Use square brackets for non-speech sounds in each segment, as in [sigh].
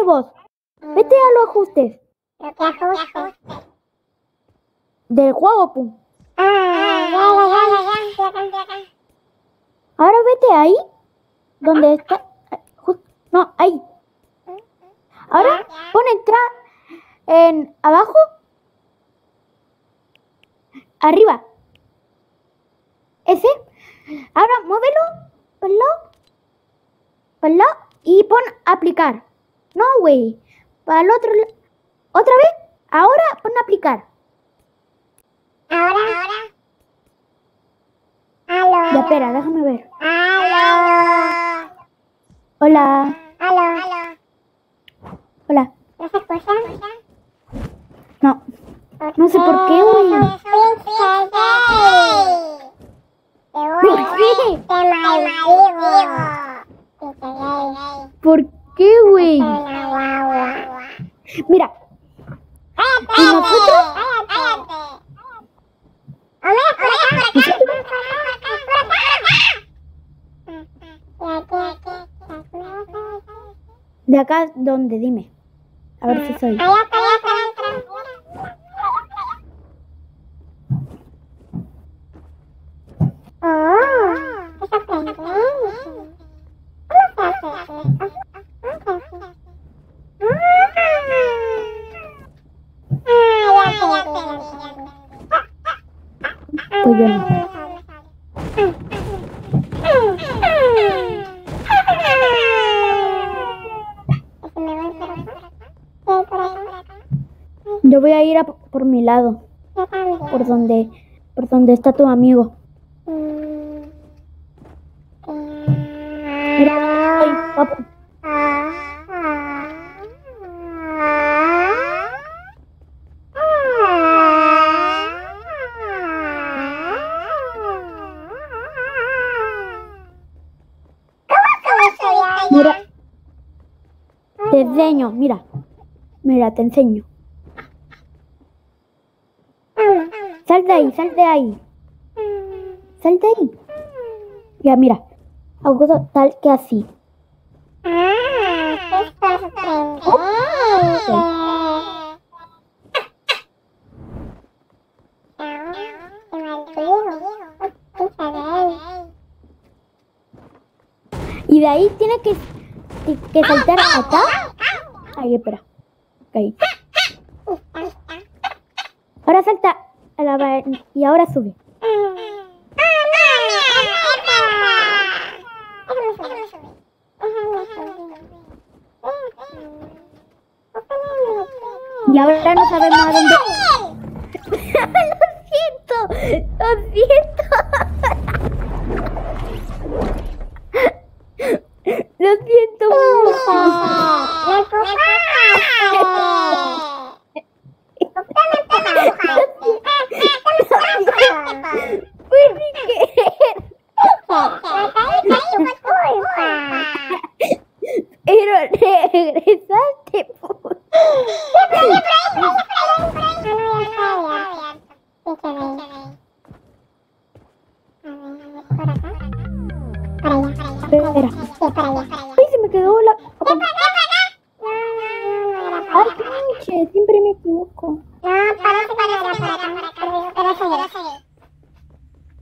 de voz. Vete a los ajustes Lo que ajuste. del juego, pum. Ah, ya, ya, ya, ya, ya. Estoy acá, estoy acá. Ahora vete ahí, donde está. ju- No, ahí. Ahora pon entrar en abajo, arriba. Ese. Ahora muévelo el lado y pon aplicar. No, güey. Para el otro lado. Otra vez. Ahora pon aplicar. Ahora, ahora. Aló. Ya, espera, déjame ver. Aló. Hola. Aló. Aló. Hola. ¿No se escucha? No. No sé por qué, güey. [laughs] Te maldigo. ¿Por qué, Mira. ¿Y nosotros? Hombre, por acá, por acá, por acá, por acá. De acá, ¿dónde? Dime. A ver si soy. Oh, sorprendente. ¿Cómo se hace esto? ¿Cómo se hace? Ah, ya sé, ya sé, ya sé, ya sé. Yo voy a ir a por mi lado, por donde, por donde está tu amigo. Mira. Mira, te enseño. Sal de ahí, sal de ahí. Sal de ahí. Ya, mira. Hago tal que así. Y de ahí tiene que, que saltar acá. Ahí, espera. Ahí. Ahora salta a la y ahora sube. Y ahora no sabemos a. Ay, pinche, siempre me equivoco.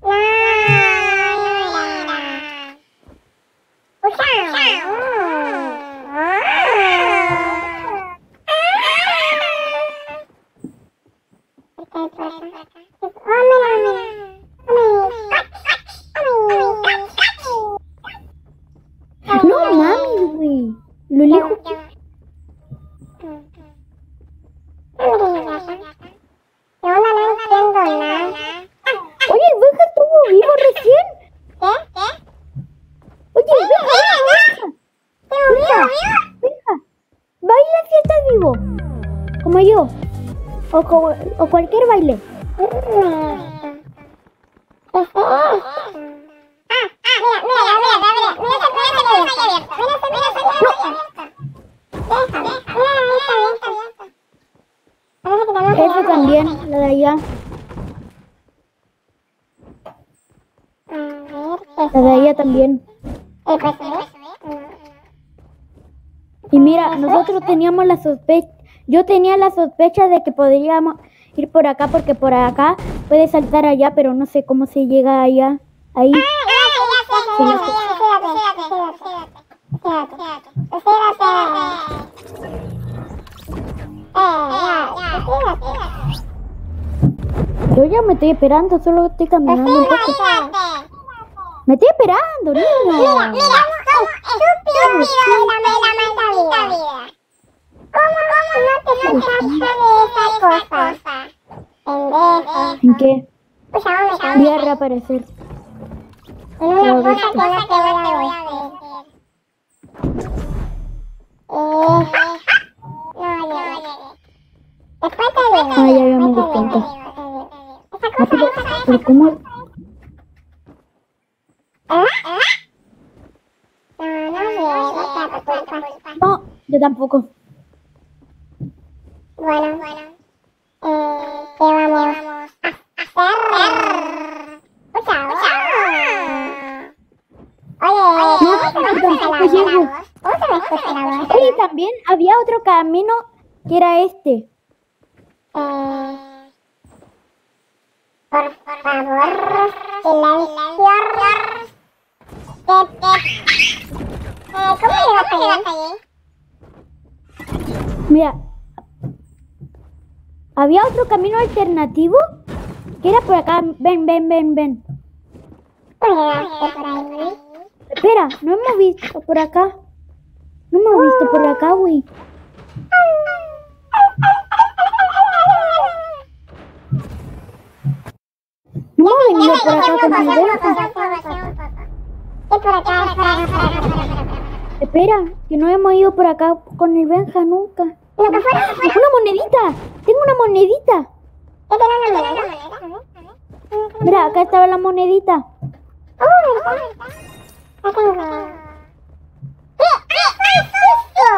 No la sospecha, yo tenía la sospecha de que podríamos ir por acá porque por acá puede saltar allá, pero no sé cómo se llega allá. Ahí. Yo ya me estoy esperando, solo estoy caminando un poco. Me estoy esperando, niño. ¿En qué? Voy a reaparecer. Una cosa que no te voy a decir. Eh, no, no. Después te digo. Ah, ya, me di cuenta. Esa Ah, cosa pero, no ¿cómo? No, no. No, yo tampoco. Bueno, bueno. Eh, ¿qué vamos a hacer? Escucha, Oye, No, ¿cómo se me escucha tampoco la voz? llego. ¿Cómo se me escucha la voz? Oye, también había otro camino que era este. Eh, por favor, silencio. ¿Qué, qué? Eh, ¿Cómo llegas allí? Mira, había otro camino alternativo que era por acá. Ven, ven, ven, ven. Espera, no hemos visto por acá. No hemos visto por acá, güey. No hemos venido por acá. Espera, que no hemos ido por acá con el Benja nunca. Lo que fuera, ¡Una monedita! ¡Tengo una monedita! ¿Qué una moneda? Mira, acá estaba la monedita. Oh, tengo. ¡Eh, eh, cinco!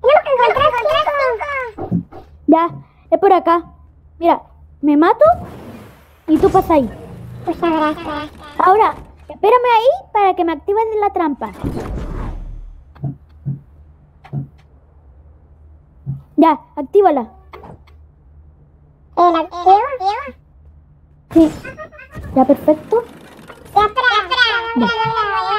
Tenemos que encontrar cinco. Ya, es por acá. Mira, me mato y tú pasas ahí. Gracias. Ahora, espérame ahí para que me actives la trampa. Ya, actívala. ¿El activo? Sí. Ya, perfecto. Ya, espera. Espera, espera,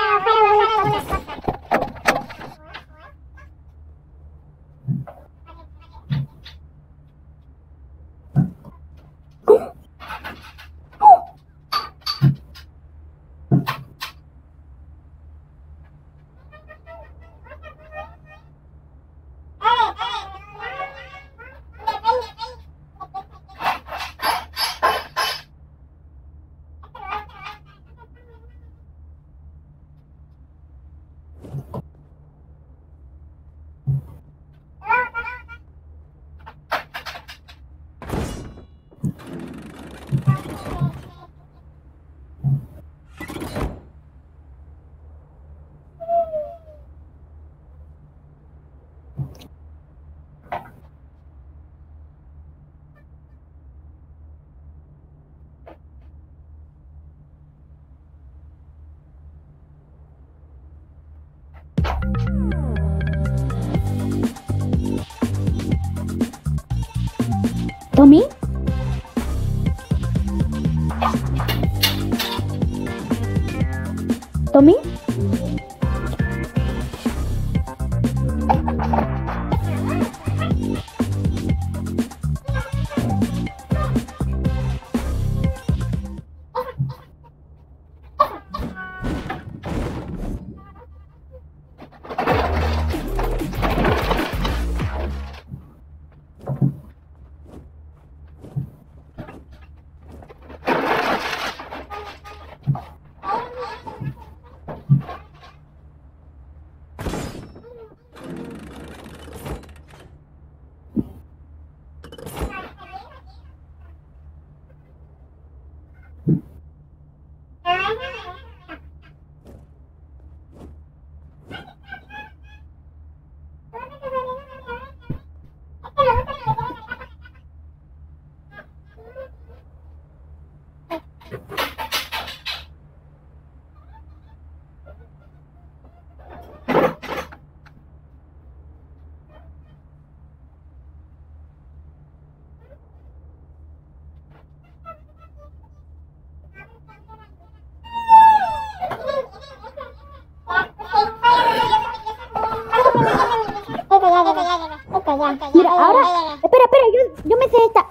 Mira, ahora. Espera, espera, yo, yo me sé esta.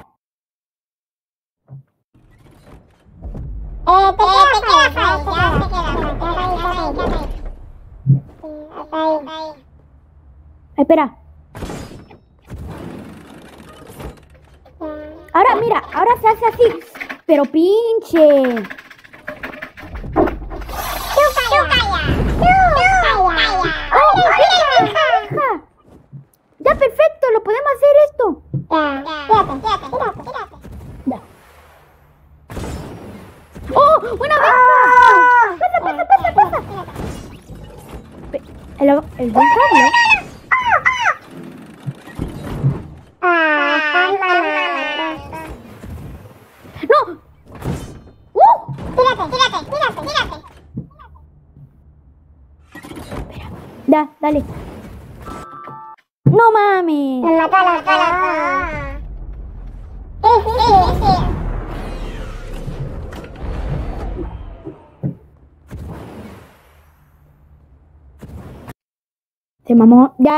Eh, te queda fácil, ya te queda fácil. Ahí, ahí. Espera. Ahora, mira, ahora se hace así. Pero pinche. ¡Ja! Ya, perfecto, lo podemos hacer esto. Ya. ¡Oh! ¡Una abeja! ¡Pasa, pasa, pasa, pasa! Pe- El, el buen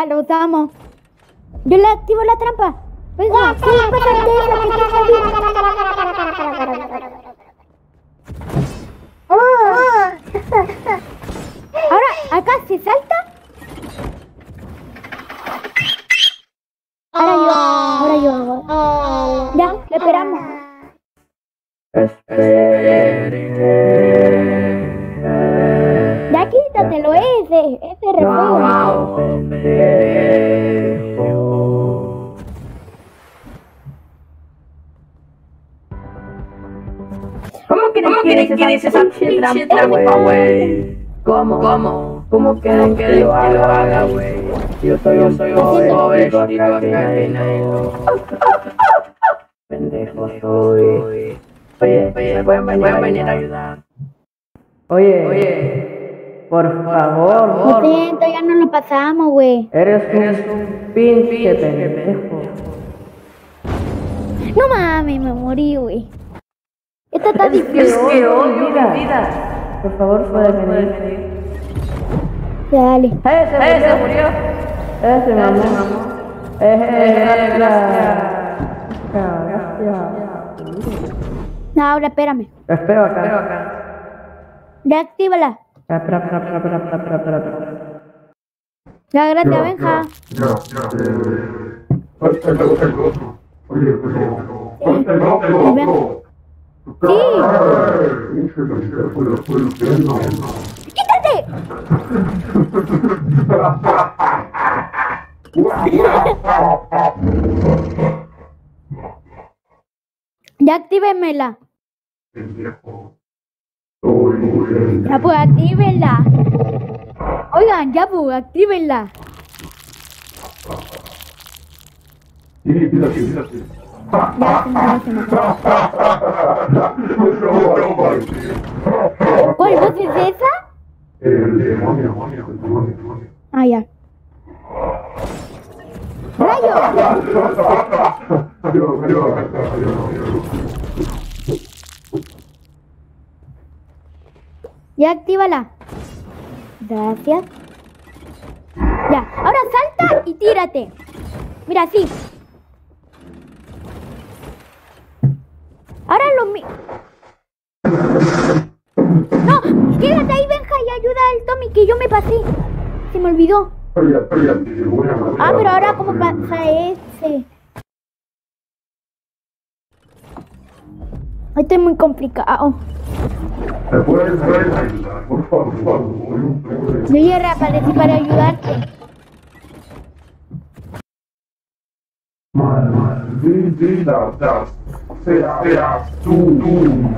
Ya, lo usamos. Yo le activo la trampa. Venga, sí. Ahora, acá se salta. Ahora yo, ahora yo. Ya, le esperamos. ¿Cómo quieren que quieres esa pinche trampa, güey? ¿Cómo? ¿Cómo? ¿Cómo quieren que lo haga, güey? Yo soy un joven, acá que [laughs] Pendejo soy. Oye, oye, pueden venir a ayudar. Oye, oye, por favor, Lo siento, ya no lo pasamos, güey. eres un pinche pendejo. No mames, me morí, güey. Esto está Es difícil. que odio mi vida. Por favor, pueden venir. Dale. ¡Eh, se murió! ¡Eh, se mamó! ¡Eh, eh, gracias! Gracias. No, ahora espérame. Espero acá. Espero acá. Ya gracias, Benja. Ya, ya. Oye, pero. Falta el otro, el otro. Sí. ¡Ay! Pinche pendejo, lo estoy viendo. ¡Quítate! Ya actívenmela. Pendejo. Ya pues actívenla. Oigan, ya pues actívenla. ¿Cuál voz es esa? Ah, ya. ¡Rayo! Adiós, adiós, adiós, adiós. Ya actívala. Gracias. Ya, ahora salta y tírate. Mira, así. Ahora lo mi... No, quédate ahí, Benja, y ayuda al Tommy, que yo me pasé. Se me olvidó. Ah, pero ahora, ¿cómo pasa ese? Esto es muy complicado. Por favor, ya reaparecí para ayudarte. Maldita sea, seas tú, tú.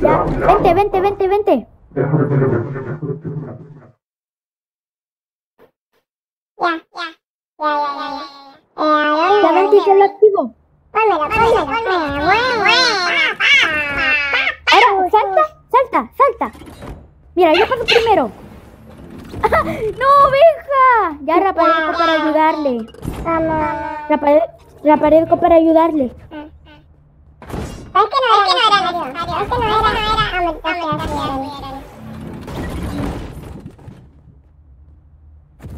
Ya, vente, vente, vente, vente. Y te lo activo. Ahora, salta, salta, salta. Mira, yo paso primero. ¡Ah! ¡No, oveja! Ya reaparezco para ayudarle. Reapare- Reaparezco para ayudarle.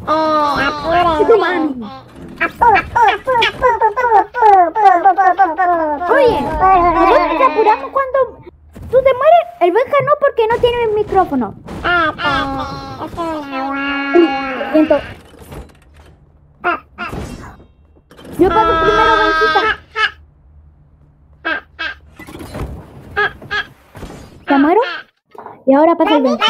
Eh, Tu mami. Oye, nosotros nos apuramos cuando tú te mueres. El Benja no porque no tiene el micrófono. Lo siento. Yo paso primero, Benjita. ¿Ya muero? Y ahora pasa el Benja.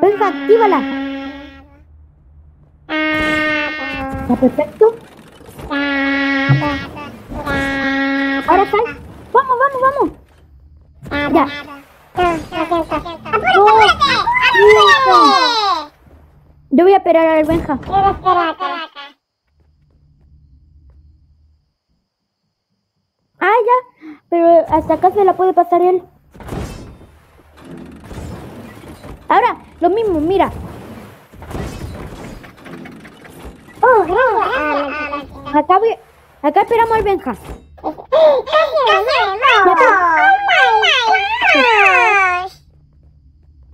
Benja, actívala. ¿Está perfecto? Ahora sal. Vamos, vamos, vamos. Ya. Yo voy a esperar al Benja. Ah, ya. Pero hasta acá se la puede pasar él. Ahora, lo mismo, mira. Acá, voy- acá esperamos al Benja.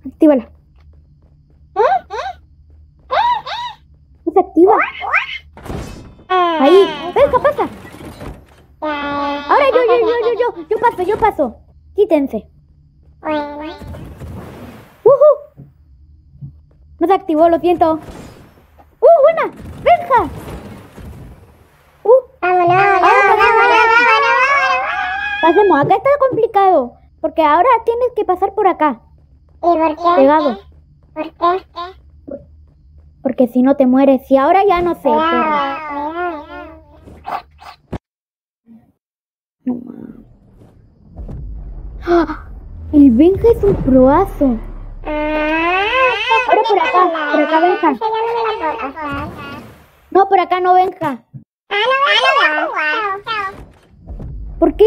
Actívala. Se activa. Ahí. Benja, pasa. Ahora yo, yo, yo, yo, yo. Yo paso, yo paso. Quítense. ¡Ujú! No se activó, lo siento. ¡Uh, buena! ¡Benja! ¡Uh! Pasemos, acá está complicado. Porque ahora tienes que pasar por acá. Pegado. ¿Por qué? Porque si no te mueres. Y ahora ya no sé. No. ¡Ah! El Benja es un proazo. Ahora por acá, por acá, Benja. No, por acá no, Benja. ¿Por qué?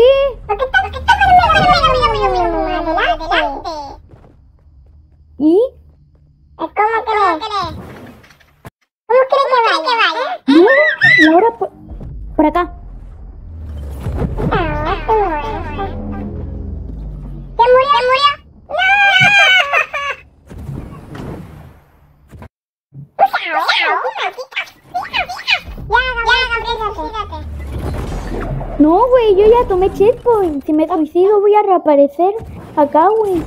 ¿Y? ¿Cómo crees? ¿Cómo crees que vaya? No, y ahora por, por acá. Ah, se murió. ¿Se murió? ¿Se murió? No, güey, yo ya tomé checkpoint. Si me suicido voy a reaparecer acá, güey.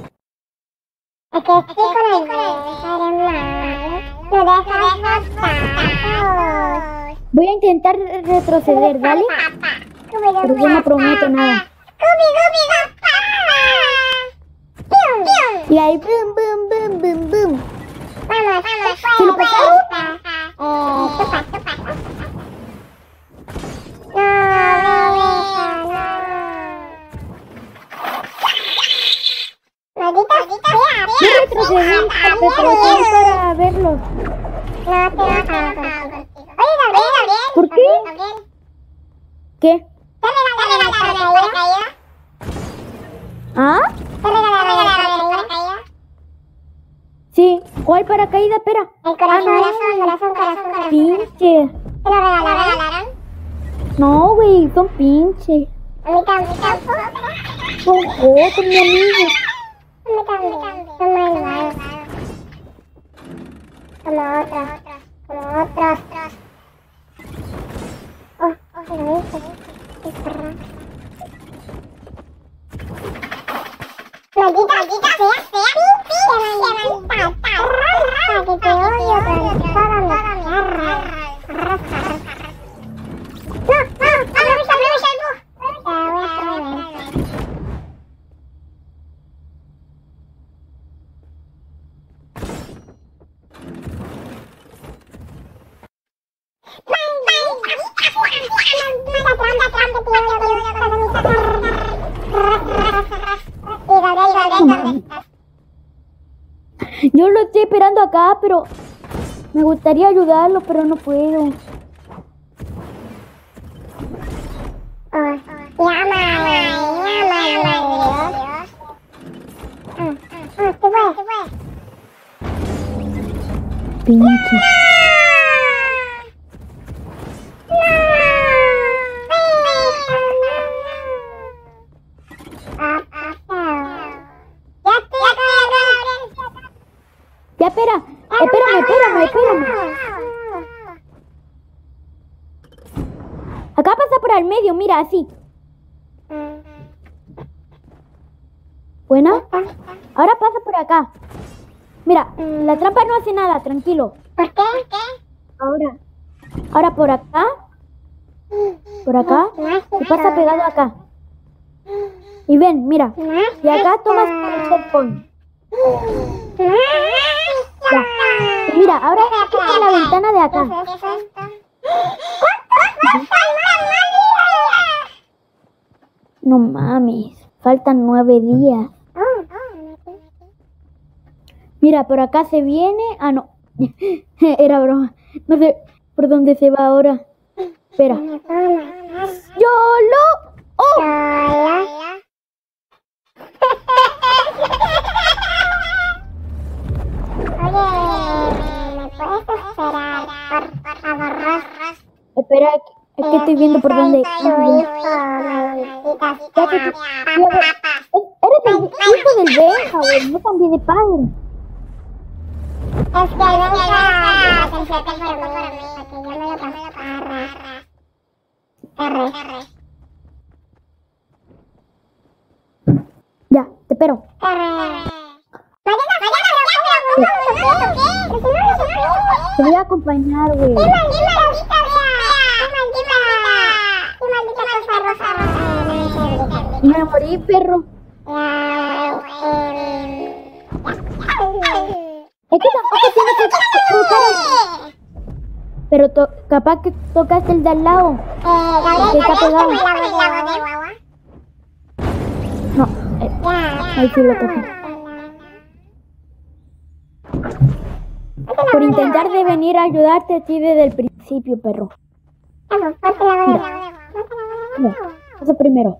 Voy a intentar retroceder, ¿vale? Pero yo no prometo nada. Y ahí, boom, boom, boom, boom, boom. Vamos, vamos, ¿Sí lo pasaron? Eh, tú pas, tú pas. No, Rebeca, no. Maldita, maldita Yo retrocedí, retrocedí para verlos. No te vas a contigo. Oye, Gabriel, Gabriel. ¿Por qué? ¿Qué? ¿te regalaron el paracaídas? ¿Ah? ¿Te regalaron el paracaídas? Sí. ¿Cuál paracaídas? Espera. El corazón, corazón, corazón, corazón, corazón. Pinche. ¿Te lo regalaron? No, güey, son pinche. A mí también, tampoco. Son jotos, mi amigo. A mí también. Son malvados. Como otros. Como otros. Oh, oh, lo hice. Qué perra. Maldita, maldita, fea, fea. Sí, sí, maldita, mi. Acá, pero me gustaría ayudarlo, pero no puedo. Pinche. Ya estoy acá al medio, mira, así. Buena. Ahora pasa por acá. Mira, la trampa no hace nada, tranquilo. ¿Por qué? Ahora. Ahora por acá. Por acá. Y pasa pegado acá. Y ven, mira. Y acá tomas el checkpoint. Ya. Y mira, ahora toca la ventana de acá. No mames. Faltan nueve días. Mira, por acá se viene. Ah, no. [laughs] Era broma. No sé por dónde se va ahora. Espera. ¡Yo lo! ¡Oh! Espera, es que estoy viendo por dónde. Soy tu hijo, maldita Ya te- sea, Luego, papas. Eres el hijo del Benja. No cambié de padre. Es que el Benja se siente por mí, porque yo me lo paso parra. R. Ya, te espero. No. Te voy a acompañar, güey. ¡Qué maldita! ¡Qué maldita! ¡Qué maldita rosa, rosa! Me morí, perro. Es que tampoco tienes que tocar. Pero to- capaz que tocaste el de al lado. ¿Qué está pegado? No, eh, ahí lo toqué. Por intentar de venir a ayudarte a ti desde el principio, perro. No, primero.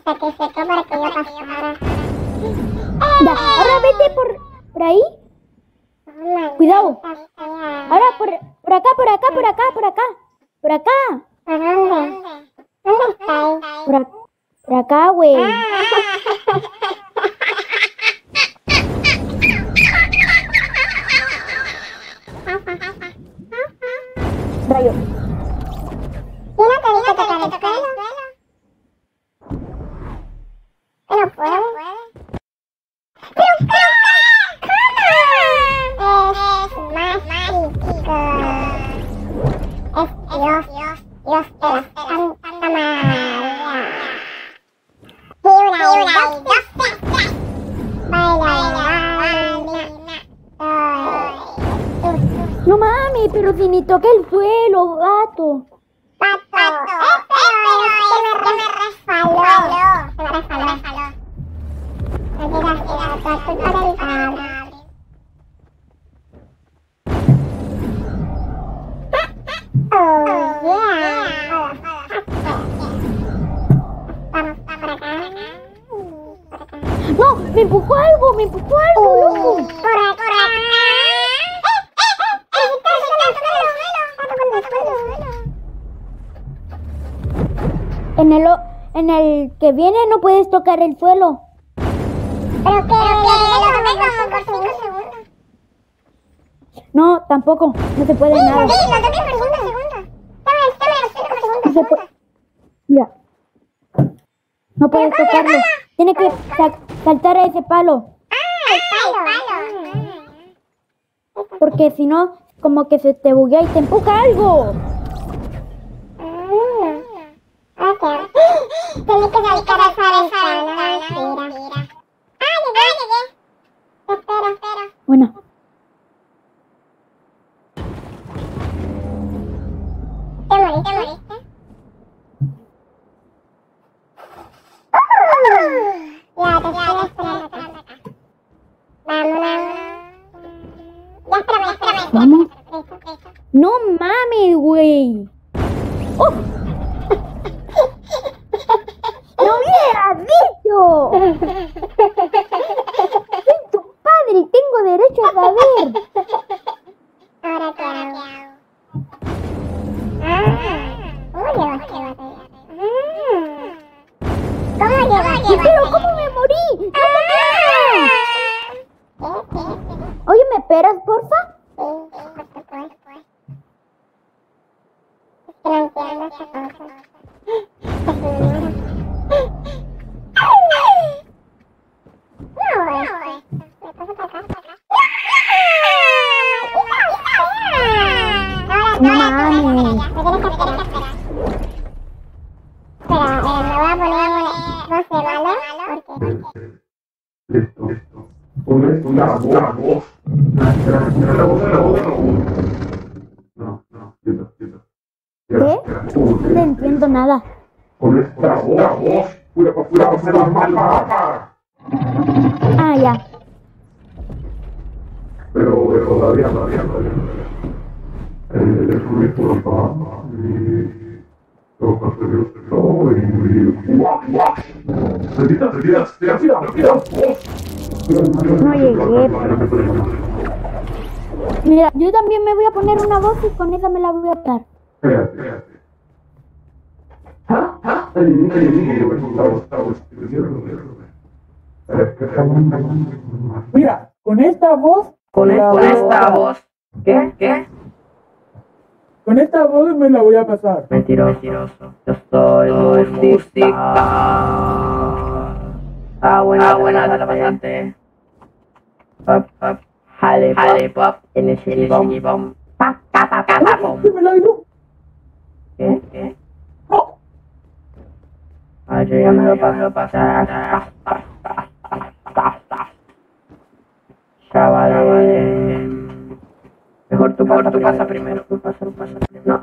para que yo pasara. Ahora vete por, por ahí. Cuidado. Ahora por, por acá, por acá, por acá, por acá. Por acá. ¿Por dónde? ¿Dónde estáis? Por, ac- por acá, güey. Rayo. Que viene no puedes tocar el suelo. Pero que lo como por 5 segundos. No, tampoco, no se puede Sí, nada. tomé, lo tomé por 5 segundos. Toma, toma los 5 segundos. No. Mira. Puedes tocarlo. Tiene que sa- saltar a ese palo. Ah, el palo. Porque si no, como que se te buguea y te empuja algo. Ah. Tenía que saltar a esa ventana. Mira, mira. Ah, llegué, llegué. Te espero, espero. Bueno, ¿Te moriste? ¿Te moriste? Ya, te estoy esperando acá. Vamos, vamos. Ya, espérame, espérame. Vamos. No mames, güey. ¡Oh! Dicho! [laughs] Soy tu padre y tengo derecho a saber. Ahora qué hago. Ah, ¿cómo llegaste? Mm. ¿Cómo? Pero ¿cómo me morí? ¡No me creas! Oye, ¿me esperas, porfa? Sí, por supuesto. [laughs] Es que no entiendo esta cosa. Esta señora. No, güey. Me paso para acá, para acá. Ahora, No ahora, mames. Me tienes que esperar, me tienes que esperar. Espera, eh, me voy a poner 12, ¿vale? Porque... Listo. Pones una voz, una. La voz, voz, la voz. No, no, quita, quita. ¿Qué? No entiendo nada. Con esta voz, pura para la mala. Ah, ya. Pero, pero todavía, todavía, todavía. El, el currículum va No llegué. Mira, yo también me voy a poner una voz y con esa me la voy a dar. Mira, con esta voz, Con, con esta voz. ¿Qué? ¿Qué? Con esta voz me la voy a pasar. Mentiroso. Mentiroso. Yo soy música. Ah, buena, ah, buena, te la pasaste. Pop, pop. Jale, jale, pop. En el shitty bomb. bomb. Pa, pa, pa, pa, pa, bom. ¿Sí me la dio? ¿Qué? ¿Qué? ¡Oh! Ah, yo ya me lo paso, pasar. Chaval, Mejor tú, mejor tú pasa primero. Tú pasa, tú pasa primero. No.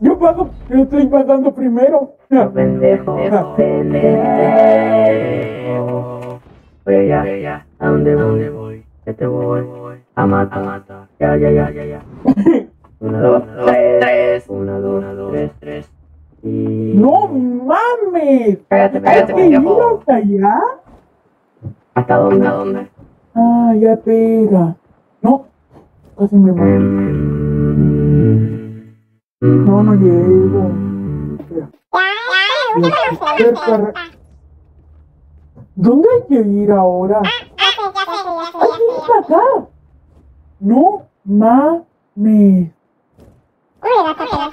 Yo paso, yo estoy pasando primero. Pendejo, pendejo. Oye, ya, ya. ¿A dónde voy? voy? ¿Qué te voy? A matar, a matar. Ya, ya, ya, ya, ya. [laughs] Una, dos, tres. Una, dos, tres, tres. Y... ¡No mames! Cállate, cállate, ¿Qué ir pendejo. hasta allá? ¿Hasta dónde? ¿A dónde? Ah, ya espera. No, casi me muero. No, no llego. Espera. ¿Dónde hay que ir ahora? ¡Hay que ir para acá! No mames. Espérame, espérame,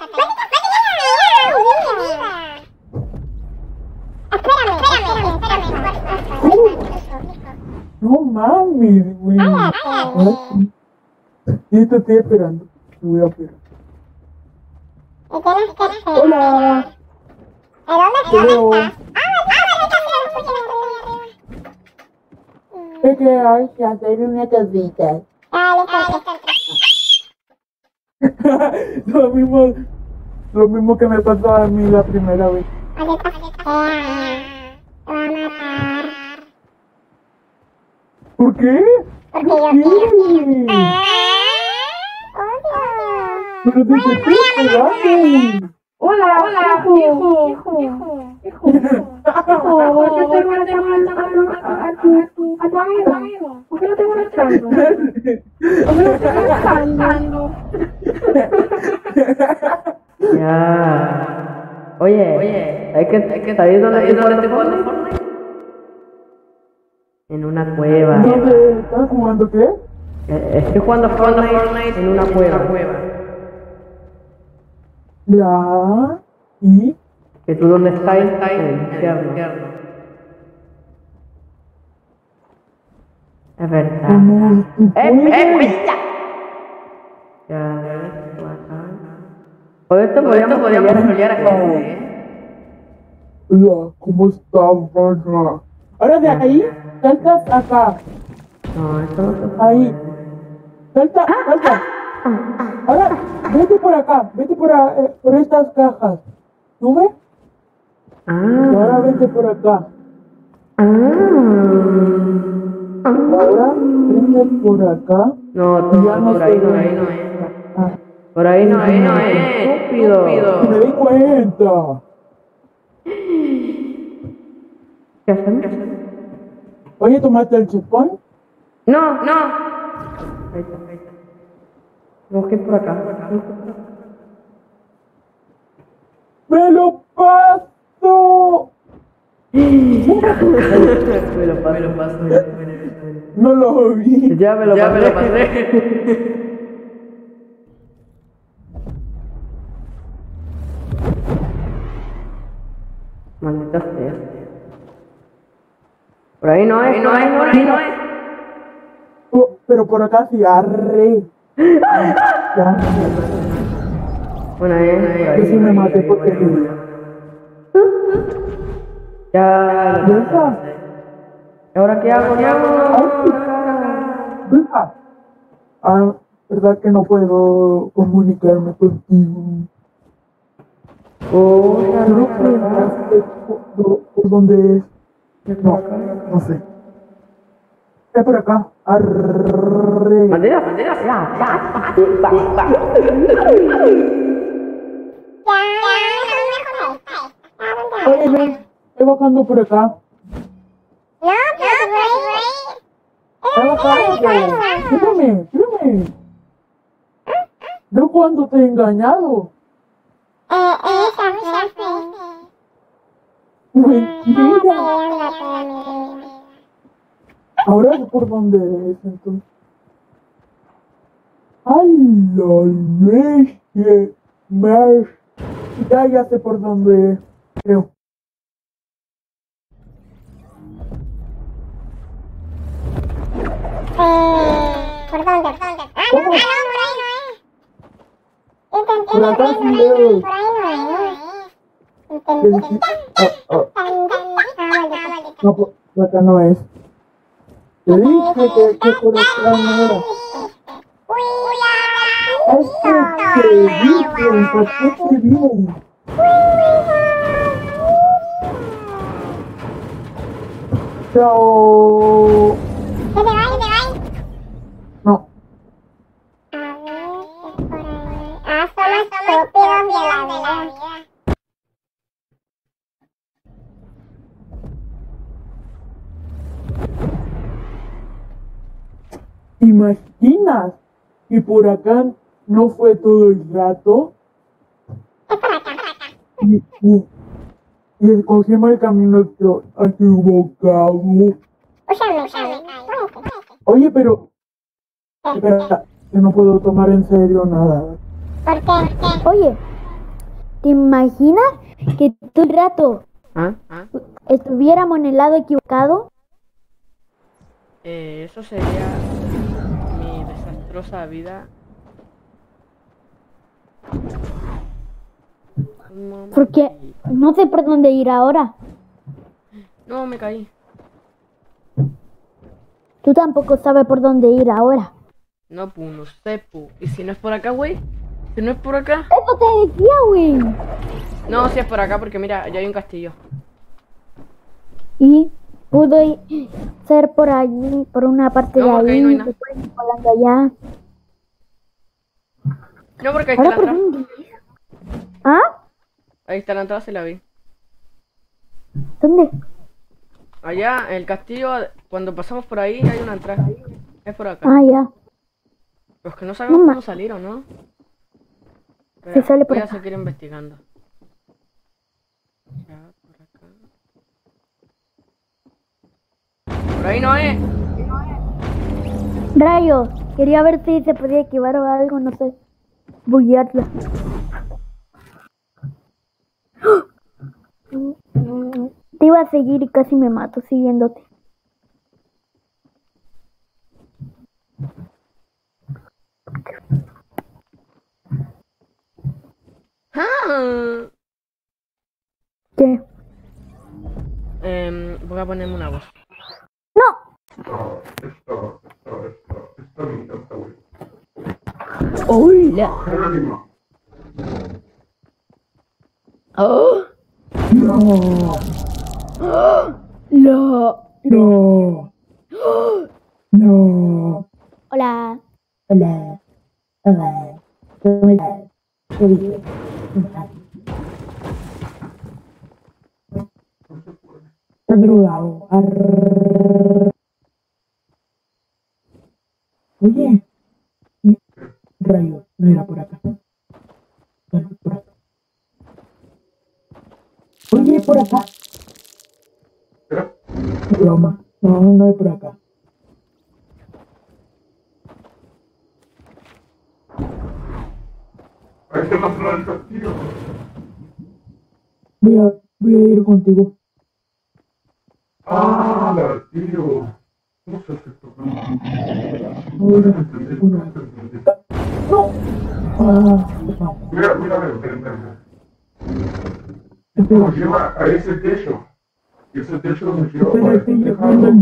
espérame. No mames, güey. Ahora sí. Sí, te estoy esperando. Te voy a esperar. Hola. ¿De dónde? Ah, ah, vale, está bien, ¿Qué que hay que hacer una casita? Ah, listo, listo. lo mismo, lo mismo que me pasó a mí la primera vez. Ahí está. Ah, Te va a matar. ¿Por qué? Porque yo quiero. Ah, odio. Pero te estoy esperando. Hola, hola, hijo, hijo, hijo. ¿Por qué te no te molestando a tu, amigo? ¿Por qué no te [laughs] molestando? ¿Por qué no te molestando? [laughs] Ya. Oye, oye, hay que, hay que dónde estoy jugando Fortnite. En una cueva. ¿Dónde estás jugando qué? Eh, Estoy jugando Fortnite en una cueva. Ya. ¿Y? ¿Que tú dónde estás? En el infierno. Es verdad. ¿Cómo ¡Eh, eh, ya! Ya. Por esto podríamos pelear aquí, ¿eh? Hola, ¿cómo están, banda? Ahora de ahí, saltas acá. No, esto no se puede. Ahí. Salta, salta. Ahora, vete por acá, vete por, a- eh, por estas cajas. ¿Sube? Y Ah, ahora vete por acá. ah. Ahora, vete por acá. No, ya no, no por ahí no, ve. ahí no es. Ah, Por ahí no, ahí no es. Estúpido. me di cuenta. ¿Qué hacemos? Oye, ¿tomaste el checkpoint? No, no. Ahí está, ahí está. Tenemos que ir por acá. por acá. ¡Me lo paso! Me lo paso, me lo paso, me lo paso. No lo vi. Ya me lo pasé. Me lo pasé. Maldita sea. Por ahí no es, no es, por ahí no es. Oh, pero por acá sí, arre. [laughs] Ya. Bueno, ahí, ahí, Yo ahí. sí me maté porque sí. Ya. ¿Y ahora qué hago? ¿Qué hago? Ah, verdad que no puedo comunicarme contigo. Oh, ya no por, por donde es. No, no sé. Es por acá. Arre. Maldita, maldita sea. Ya, ya, no me jodas. Oye, ven, estoy bajando por acá. No, pero Estoy bajando. Espérame, espérame. ¿De cuándo te he engañado? Eh, esa frase. Mentira. Ahora sé por dónde es entonces. ¡Ay, la leche! Mer. Ya, ya sé por dónde es, creo. Eh, ¿por dónde? ¿Por dónde? Ah, no, ah, no, por ahí no es. Entendí, Por por ahí es. por ahí no es, no Ah, ah, ah, maldita. no, por, acá no es. Te dije que, que por acá no era. Uy, Es que te dije, ¿por qué te vi? Chao. ¿Qué te va? ¿Qué te va? No. A ver, es por ahí. Ah, estúpidos de la vida. ¿Te imaginas? Y por acá no fue todo el rato. Y, y, y escogimos el camino equivocado. Oye, pero. Espera, que no puedo tomar en serio nada. ¿Por qué? Oye, ¿te imaginas que todo el rato ¿Ah? ¿Ah? estuviéramos en el lado equivocado? Eh, eso sería desastrosa vida. Un momento. Porque no sé por dónde ir ahora. No, me caí. Tú tampoco sabes por dónde ir ahora. No, pu, no sé, pu. ¿Y si no es por acá, güey? Si no es por acá. Eso te decía, güey. No, si es por acá, porque mira, ya hay un castillo. Y pudo ir- ser por allí, por una parte No, de ahí no hay nada. después volando allá. No, porque ahí está Ahora la por entrada. ¿Ah? Ahí está la entrada, se la vi. ¿Dónde? Allá, el castillo, cuando pasamos por ahí, hay una entrada. Es por acá. Ah, ya. Los que no sabemos cómo salir o no. Se sale por voy a acá. seguir investigando. Ya, por acá. Ahí no es. Rayos, quería ver si se podía esquivar o algo, no sé. Bullarla. Te iba a seguir y casi me mato siguiéndote. Ah. ¿Qué? Em, voy a ponerme una voz. ¡No! Esta, esta, esta, esta me encanta, güey. ¡Hola! Lágrima. ¡Oh! ¡Lo! No. No. Hola. Hola. Hola. ¿Cómo estás? ¿Qué dices? Está drogado. Arrrrrrr. Oye. y- Rayos, no era por acá. Bueno, por acá. Oye, por acá. Broma. No, no es por acá. La zona del castillo. Voy a, voy a ir contigo. Ah, la tío. ¡No! Mira, mira, mira, mira, lleva a ese techo. Y ese techo nos lleva para al tejado.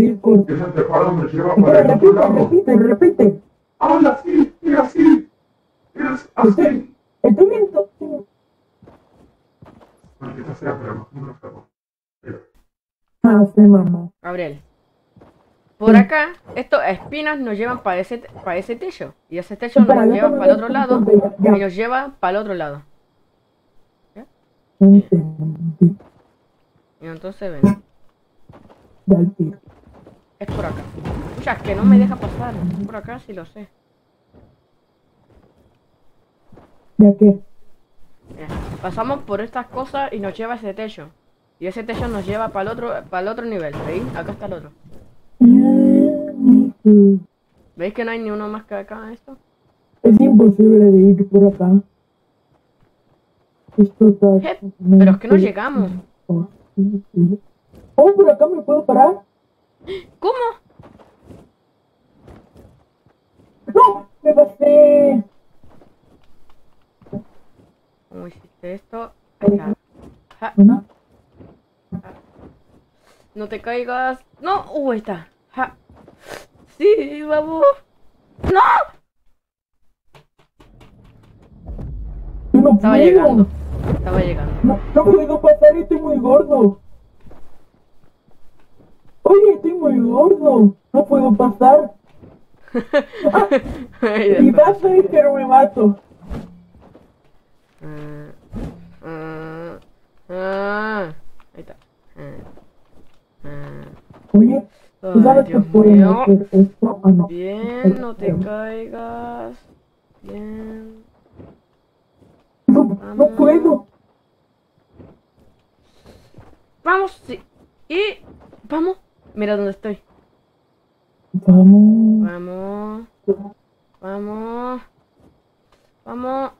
Ese tejado nos lleva para el otro repite, lado. repite, repite. ¡Habla así! ¡Mira así! ¡Mira así! Estoy viendo. Maldita sea, pero no me. Ah, se mamó. Gabriel. Por acá, estos espinas nos llevan para ese, para ese techo. Y ese techo nos lleva para el otro lado. Ya. Y nos lleva para el otro lado. Entendí. Y entonces ven, Ya es por acá. Escucha, es que no me deja pasar. Por acá sí lo sé. Ya que. Mira, pasamos por estas cosas y nos lleva a ese techo. Y ese techo nos lleva para el otro, para el otro nivel. ¿Veis? Acá está el otro. ¿Veis que no hay ni uno más que acá esto? Es imposible de ir por acá. Esto está. Je, Pero es que no llegamos. Oh, por acá me puedo parar. ¿Cómo? ¡No! ¡Me pasé! ¿Cómo hiciste esto? Ahí está. Ja, no te caigas. No, uh, ahí está. Ja. Sí, vamos. ¡No! Estaba puedo. llegando. Estaba llegando. No, no puedo pasar, estoy muy gordo. Oye, estoy muy gordo. No puedo pasar. [laughs] Ahí Y a que no me mato. Ah, ah, ah. Ahí está. Ah, ah. Oye, ¿tú Ay, Dios mío. Ah. Bien, no te caigas. Bien. No, no puedo. Vamos, sí. Y vamos. Mira dónde estoy. Vamos. Vamos. Vamos. Vamos.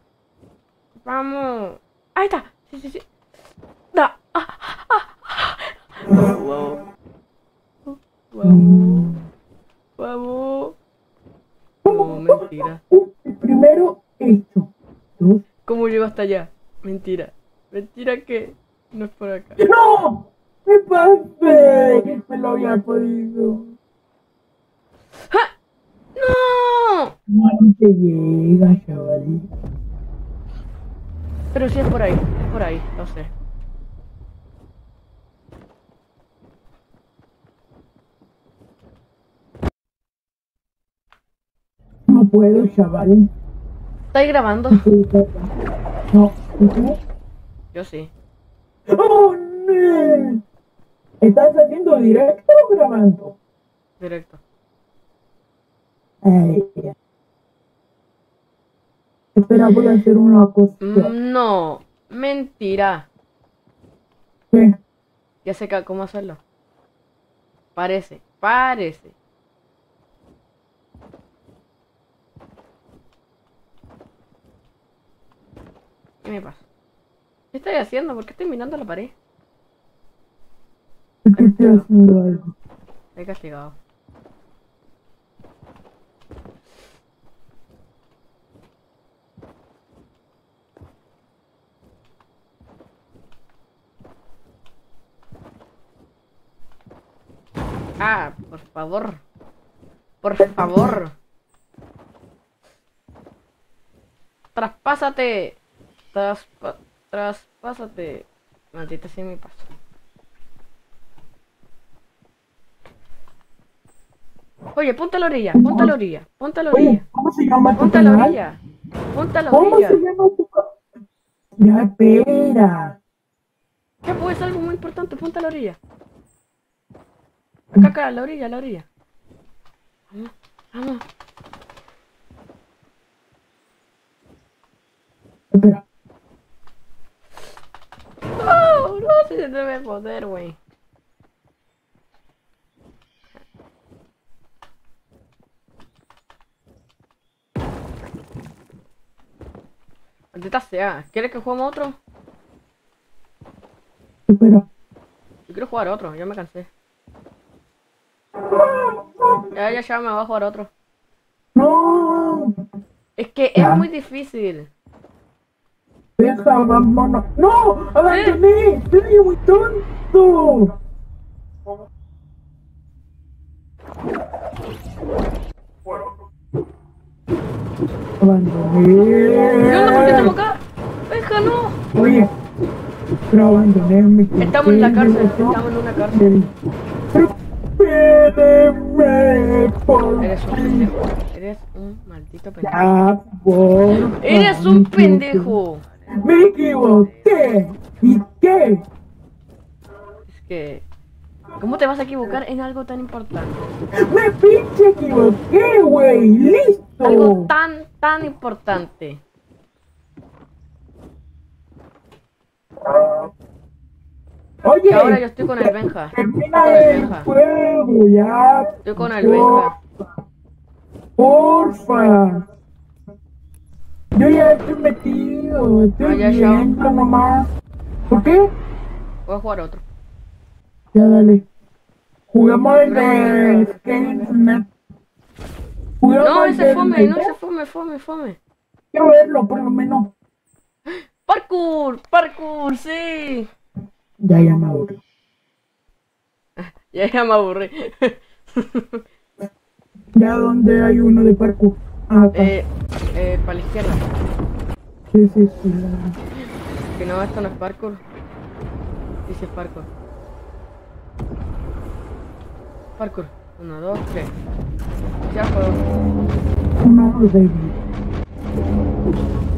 Vamos. Ahí está. Sí, sí, sí. Da. Ah, ah, ah. Vamos. Vamos. Vamos. No, mentira. Uh, primero esto. ¿Cómo llego hasta allá? Mentira. Mentira que no es por acá. ¡No! ¡Me pasé! Me lo había podido. ¡No! No te llega, chaval. Pero sí es por ahí. Es por ahí. Lo sé. Puedo, chaval. ¿Estáis grabando? No. ¿Tú? Yo sí. ¡Oh, no! ¿Estás haciendo directo o grabando? Directo. Ay. Espera, voy a hacer una cosa. No. Mentira. ¿Qué? Ya sé cómo hacerlo. Parece. Parece. ¿Qué me pasa? ¿Qué estoy haciendo? ¿Por qué estoy mirando la pared? Estoy haciendo algo. He castigado. Ah, por favor. Por favor. Traspásate. Traspa traspásate. Maldita sea mi paso. Oye, ponte a la orilla, ponte a la orilla, ponte a la Oye, orilla, ¿cómo se llama tu ponte a la orilla, ponte a la ¿Cómo orilla. se llama tu? Ya, espera. Ya pues algo muy importante, ponte a la orilla. Acá, acá, a la orilla, a la orilla. Vamos, vamos. Espera. [laughs] Si se debe poder, güey. Maldita sea, ¿quieres que juguemos otro? Yo quiero jugar otro, ya me cansé. Ya, ya, ya me voy a jugar otro. No. Es que es muy difícil. Deja, vámonos. No, abandoné. Soy muy tonto. Abandoné. ¿Qué onda? ¿Por qué estamos acá? Venga, no. Oye, pero abandoné mi Estamos en la cárcel, estamos en una cárcel. Prepárame, por Eres un pendejo. Eres un maldito pendejo. Ya, Eres un pendejo. Me equivoqué. ¿Y qué? Es que. ¿Cómo te vas a equivocar en algo tan importante? Me pinche equivoqué, güey. Listo. Algo tan, tan importante. Oye, ahora yo estoy con el Benja. Con termina el Benja. juego ya. Estoy con el Benja. Porfa. Yo ya estoy metido. Estoy Ah, ya, ya. viendo nomás. ¿Por qué? Voy a jugar otro. Ya dale. Jugamos el No, de no. Jugamos No, ese fome, no, ese fome, fome, fome. Quiero verlo, por lo menos. ¡Parkour! ¡Parkour! ¡Sí! Ya, ya me aburrí. [laughs] Ya, ya me aburrí. [laughs] Ya donde hay uno de parkour. Ah, eh, eh, para la izquierda. Sí, sí, sí. Que no, esto no es parkour. Sí, sí es parkour. Parkour. Uno, dos, tres. Ya juego. De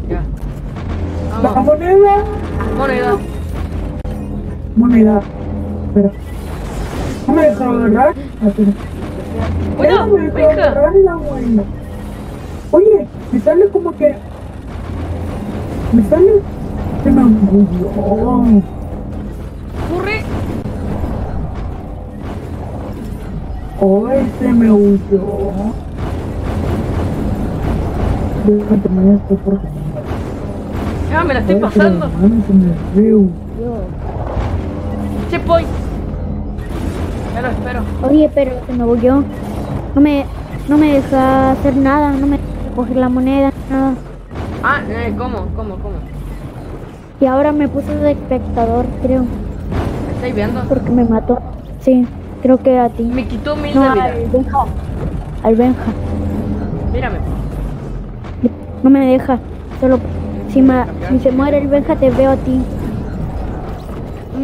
Ya. La moneda. Moneda. Moneda. Espera. No me deja agarrar. Ah, espera. ¡Cuidado! No me. Oye, me sale como que. Me sale. Se me bugueó. ¡Corre! Hoy se me huyó. Déjame terminar esto porque Ya me la estoy Ay, pasando. mami, se me rehuyó. Checkpoint. Ya lo espero. Oye, pero se me volvió. No me, no me deja hacer nada, no me coger la moneda, nada. Ah, eh, ¿cómo? ¿Cómo? ¿Cómo? Y ahora me puse de espectador, creo, ¿Me estáis viendo? porque me mató. Sí, creo que a ti. Me quitó mil No, de vida. al Benja. Al Benja. Mírame. No me deja. Solo si, ma- si se muere el Benja te veo a ti.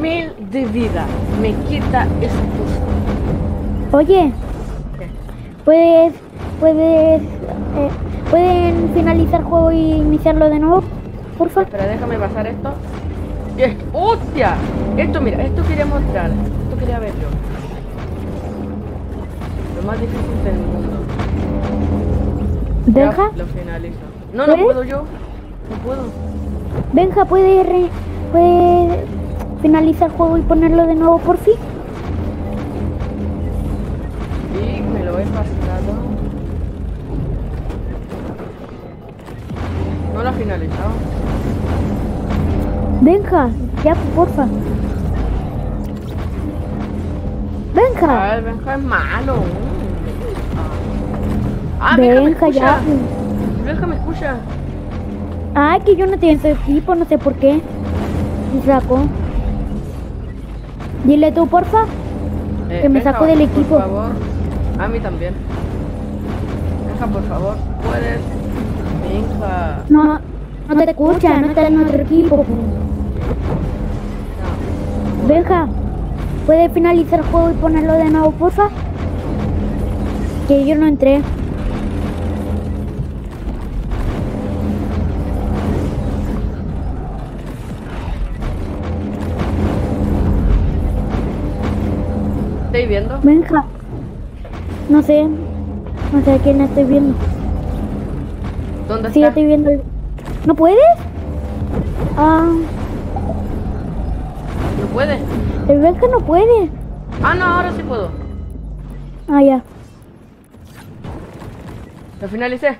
Mil de vida. Me quita cosa. Oye, ¿Qué? puedes, puedes, eh, pueden finalizar el juego y iniciarlo de nuevo, porfa. Espera, déjame pasar esto. Y es que- ¡Hostia! Esto, mira, esto quería mostrar. Esto quería ver yo. Lo más difícil del mundo. Ya Benja, Lo finalizo. No, no ¿Puedes? puedo yo. No puedo. Benja, puede, re- finalizar el juego y ponerlo de nuevo, por fin. Y me lo he pasado. No lo ha finalizado. Benja, ya, porfa. Benja, Ah, el Benja es malo. Ah, Benja me Benja, ya. escucha. Benja me escucha. Ay, que yo no tengo ese equipo, no sé por qué. Y sacó. Dile tú, porfa. Eh, Que me Benja, sacó del equipo. Por favor. A mí también. Benja, por favor. Puedes. Benja. No, no te escucha, no está en otro equipo. No. Benja, ¿puedes finalizar el juego y ponerlo de nuevo, porfa? Que yo no entré. ¿Estáis viendo? Benja. No sé. No sé a quién estoy viendo. ¿Dónde Sí, está? estoy viendo. el- ¿No puedes? Ah, ¿No puede? el Benja no puede. Ah, no, ahora sí puedo. Ah, ya. Lo finalicé.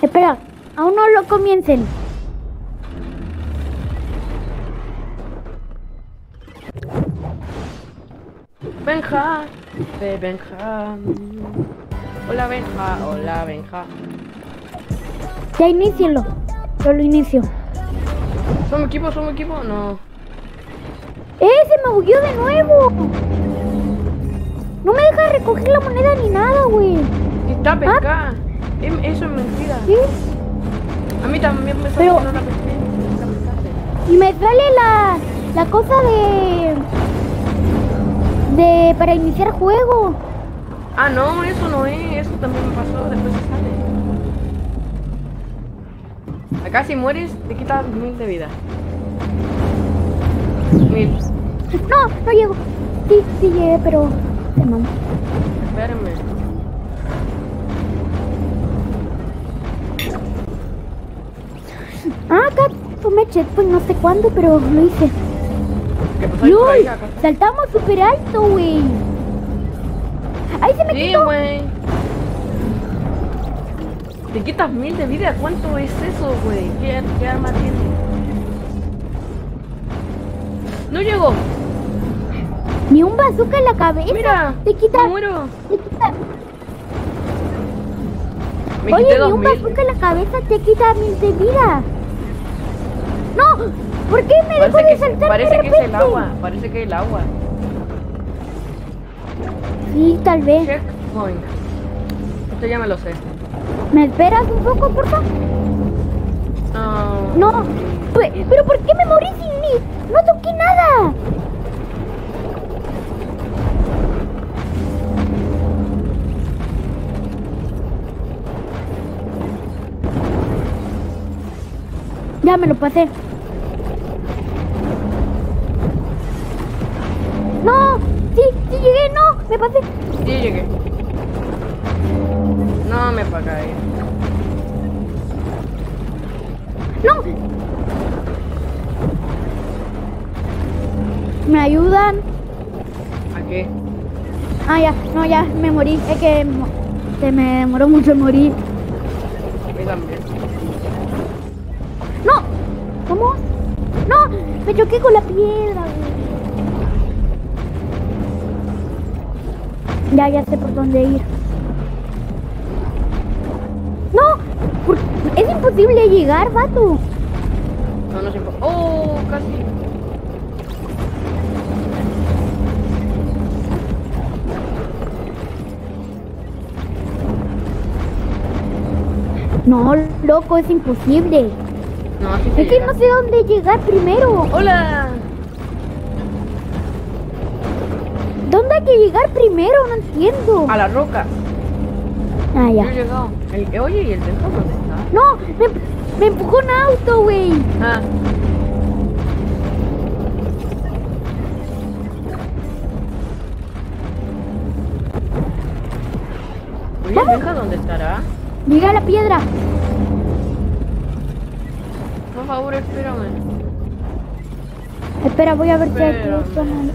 Espera, aún no lo comiencen. Benja. De Benja. Hola, Benja. Hola, Benja. Ya inicienlo. Yo lo inicio. ¿Somos equipo? ¿Somos equipo? No. ¡Eh! Se me bugueó de nuevo. No me deja recoger la moneda ni nada, güey. Está pescada. Em- Eso es mentira. ¿Sí? A mí también me salió Pero- no la pesqué. Y me sale la, la cosa de... De... Para iniciar juego. Ah, no, eso no es. Eso también me pasó. Después se sale. Acá si mueres, te quitas mil de vida. Mil. No, no llego. Sí, sí llegué, pero... Mamó. Espérame. Ah, acá tomé checkpoint no sé cuándo, pero lo hice. ¿Qué está. Saltamos súper alto, güey. ¡Ahí se me Sí, quitó! güey. Te quitas mil de vida. ¿Cuánto es eso, güey? ¿Qué, qué arma tiene? No llegó. Ni un bazooka en la cabeza. Mira. Te quita... Me muero. Te quita... Me Oye, ni un bazooka en la cabeza te quita mil de vida. ¡No! ¿Por qué me dejó Parece de que, saltar parece de que es el agua. Parece que es el agua. Sí, tal vez. Checkpoint. Esto ya me lo sé. ¿Me esperas un poco, por favor? No. No. Pe- ¿Pero por qué me morí sin ni... No toqué nada? Ya me lo pasé. Me pasé. Sí, llegué. No me ahí. No. ¿Me ayudan? ¿A qué? Ah, ya, no, ya, me morí. Es que se me demoró mucho morir. A mí también. ¡No! ¿Cómo? ¡No! Me choqué con la piedra, güey. Ya, ya sé por dónde ir. ¡No! ¿Por- Es imposible llegar, vato. No, no se puede. ¡Oh! Casi. No, loco, es imposible. No, se Es que no sé dónde llegar primero. ¡Hola! ¿Dónde hay que llegar primero? No entiendo. A la roca. Ah, Yo ya. he llegado. El- oye, ¿y el centro dónde está? No, me, me empujó un auto, güey. Ah. Oye, ¿el Benja dónde estará? Llega a la piedra. Por favor, espérame. Espera, voy a ver si mal.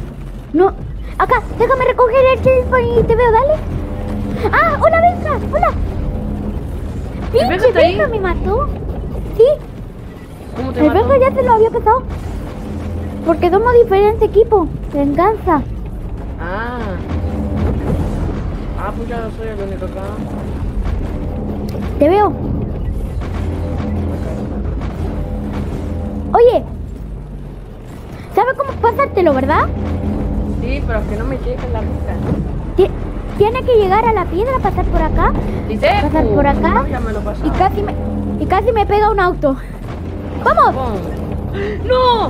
No, acá, déjame recoger el checkpoint y te veo, dale. Ah, hola, Benja, hola. Pinche? Benja me mató. Sí, ¿Cómo te el mató? Benja ya se lo había pasado. Porque somos diferente equipo. Venganza. Ah. Ah, pues ya no soy el único acá. Te veo. Oye, ¿sabes cómo pasártelo, verdad? Sí, pero que no me llega la. Ti- Tiene que llegar a la piedra, pasar por acá Dice, Pasar por acá. Me lo y casi me, y casi me pega un auto. ¡Vamos! ¡No!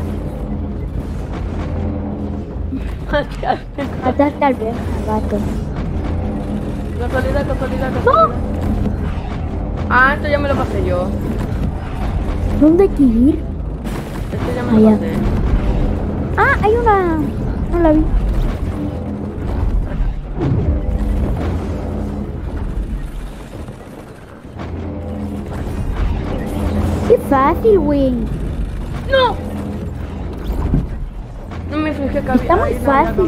Mataste al Benja, gato. Casualidad, casualidad, casualidad. Ah, esto ya me lo pasé yo. ¿Dónde hay que ir? Esto ya me Ah, lo pasé. Ah, hay una... no la vi. Fácil, güey. ¡No! No me fijé que había Está muy fácil.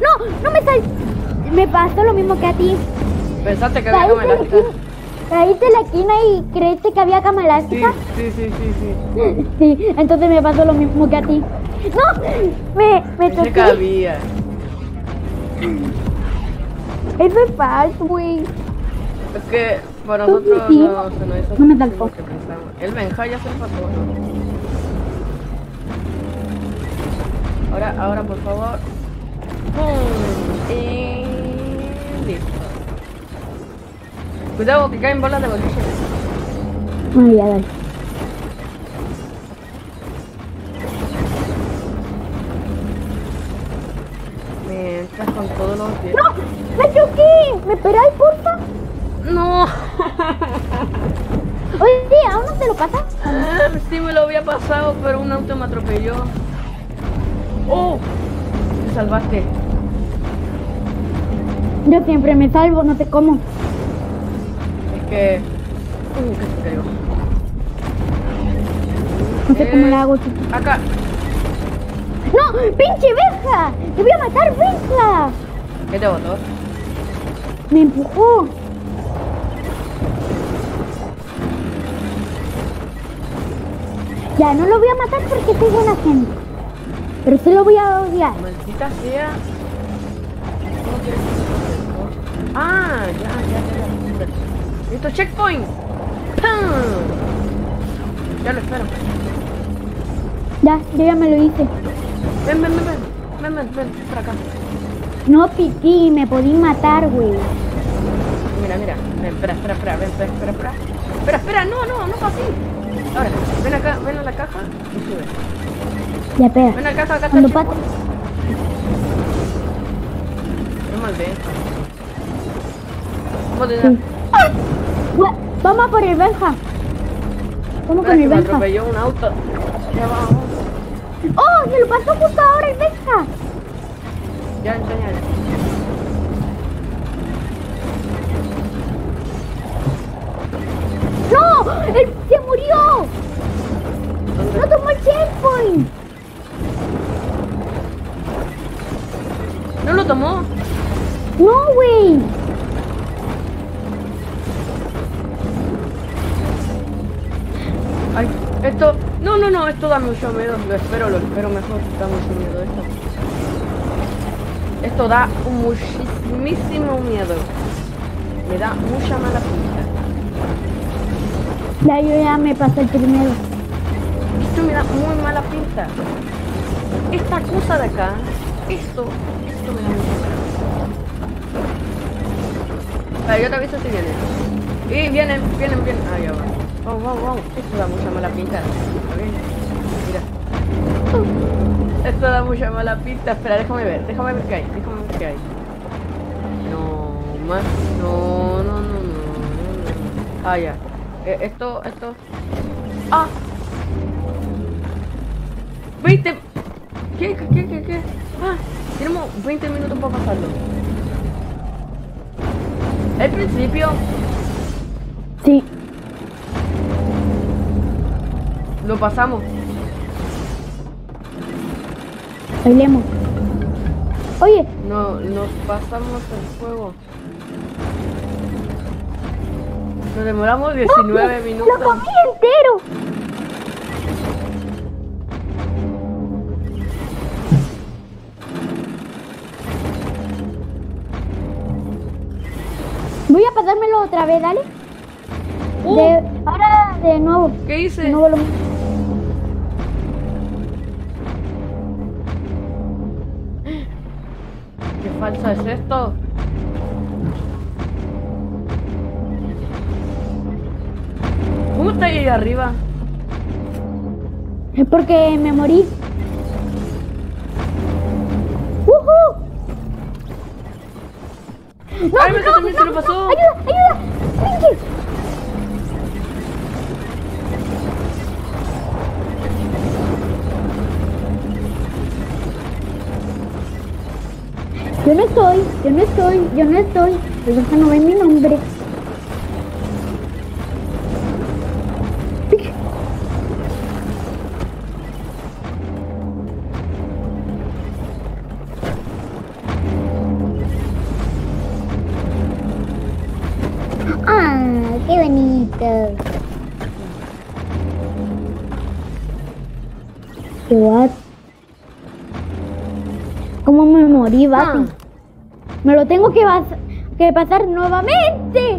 No, no me sal. Me pasó lo mismo que a ti. Pensaste que había cama elástica. caíste la esquina y creíste que había cama elástica. sí, sí, sí, sí. [laughs] Sí, entonces me pasó lo mismo que a ti. No, me, me Pensé que toqué. había. Eso es falso, güey. Es que para nosotros Sí. no se nos hizo No me da el lo foco. que pensamos. El Benja ya se pasó. Ahora, ahora por favor. ¡Pum! Y listo. Cuidado que caen bolas de. Bueno, ya, dale. Mientras con todos los pies. ¡No! ¡Me choqué! ¿Me esperáis, porfa? ¡No! [laughs] Oye, ¿aún no te lo pasas? Ah, Sí me lo había pasado, pero un auto me atropelló. ¡Oh! Te salvaste. Yo siempre me salvo, no sé cómo. Es que... Uh, que se cayó. No sé cómo la hago. chico. Acá. ¡No! ¡Pinche Benja! ¡Te voy a matar, Benja! ¿Qué te botó? Me empujó. Ya, no lo voy a matar porque soy buena gente. Pero sí lo voy a odiar. Maldita sea. Ah, ya, ya, ya. Listo, checkpoint. Ya lo espero. Ya, yo ya me lo hice. Ven, ven, ven, ven. Ven, ven, ven, para acá. No, Piti, me podí matar, güey. Mira, mira. Ven, espera, espera, espera, ven, espera, espera, espera. Espera, espera, no, no, no fue así. Ahora, ven acá, ven a la caja y sube. Ya, espera. Ven a la caja, acá está checkpoint. Qué mal de ¿Cómo te da? Sí. Gua- Vamos a por el Benja. Vamos con el Benja. atropelló un auto. Ya vamos. ¡Oh! Se lo pasó justo ahora el Benja. Ya, enséñale. ¡No! ¡Él se murió! ¡No tomó el checkpoint! ¿No lo tomó? ¡No, güey! Ay, esto... No, no, no, esto da mucho miedo. Lo espero, lo espero mejor. Da mucho miedo esto. Esto da muchísimo miedo. Me da mucha mala pinta. Ya, yo ya me pasé el primero. Esto me da muy mala pinta. Esta cosa de acá, esto, esto me da mucha mala pinta. Yo te aviso si vienen. Y vienen, vienen, vienen. Ah, ya va. Vamos, vamos, vamos. Esto da mucha mala pinta. Mira. Esto da mucha mala pinta. Espera, déjame ver. Déjame ver qué hay. Déjame ver qué hay. No, más. No, no, no. no, no. Ah, ya. Eh, esto, esto. Ah. 20. ¿Qué, qué, qué, qué? Ah, tenemos 20 minutos para pasarlo. Al principio Sí. lo pasamos. Bailemos. Oye, No, nos pasamos el juego. Nos demoramos 19 lo minutos. comí entero. Voy a pasármelo otra vez, dale. Uh, De, ahora de nuevo. ¿Qué De hice? nuevo lo ¿Qué falsa es esto? está ahí arriba? Es porque me morí. Uh -huh. ¡No, ¡Ay, no, también no, se lo pasó! ¡Ayuda, ayuda! ¡Trinque! Yo no estoy, yo no estoy, yo no estoy. Los no ven mi nombre. Lo tengo que, que pasar nuevamente.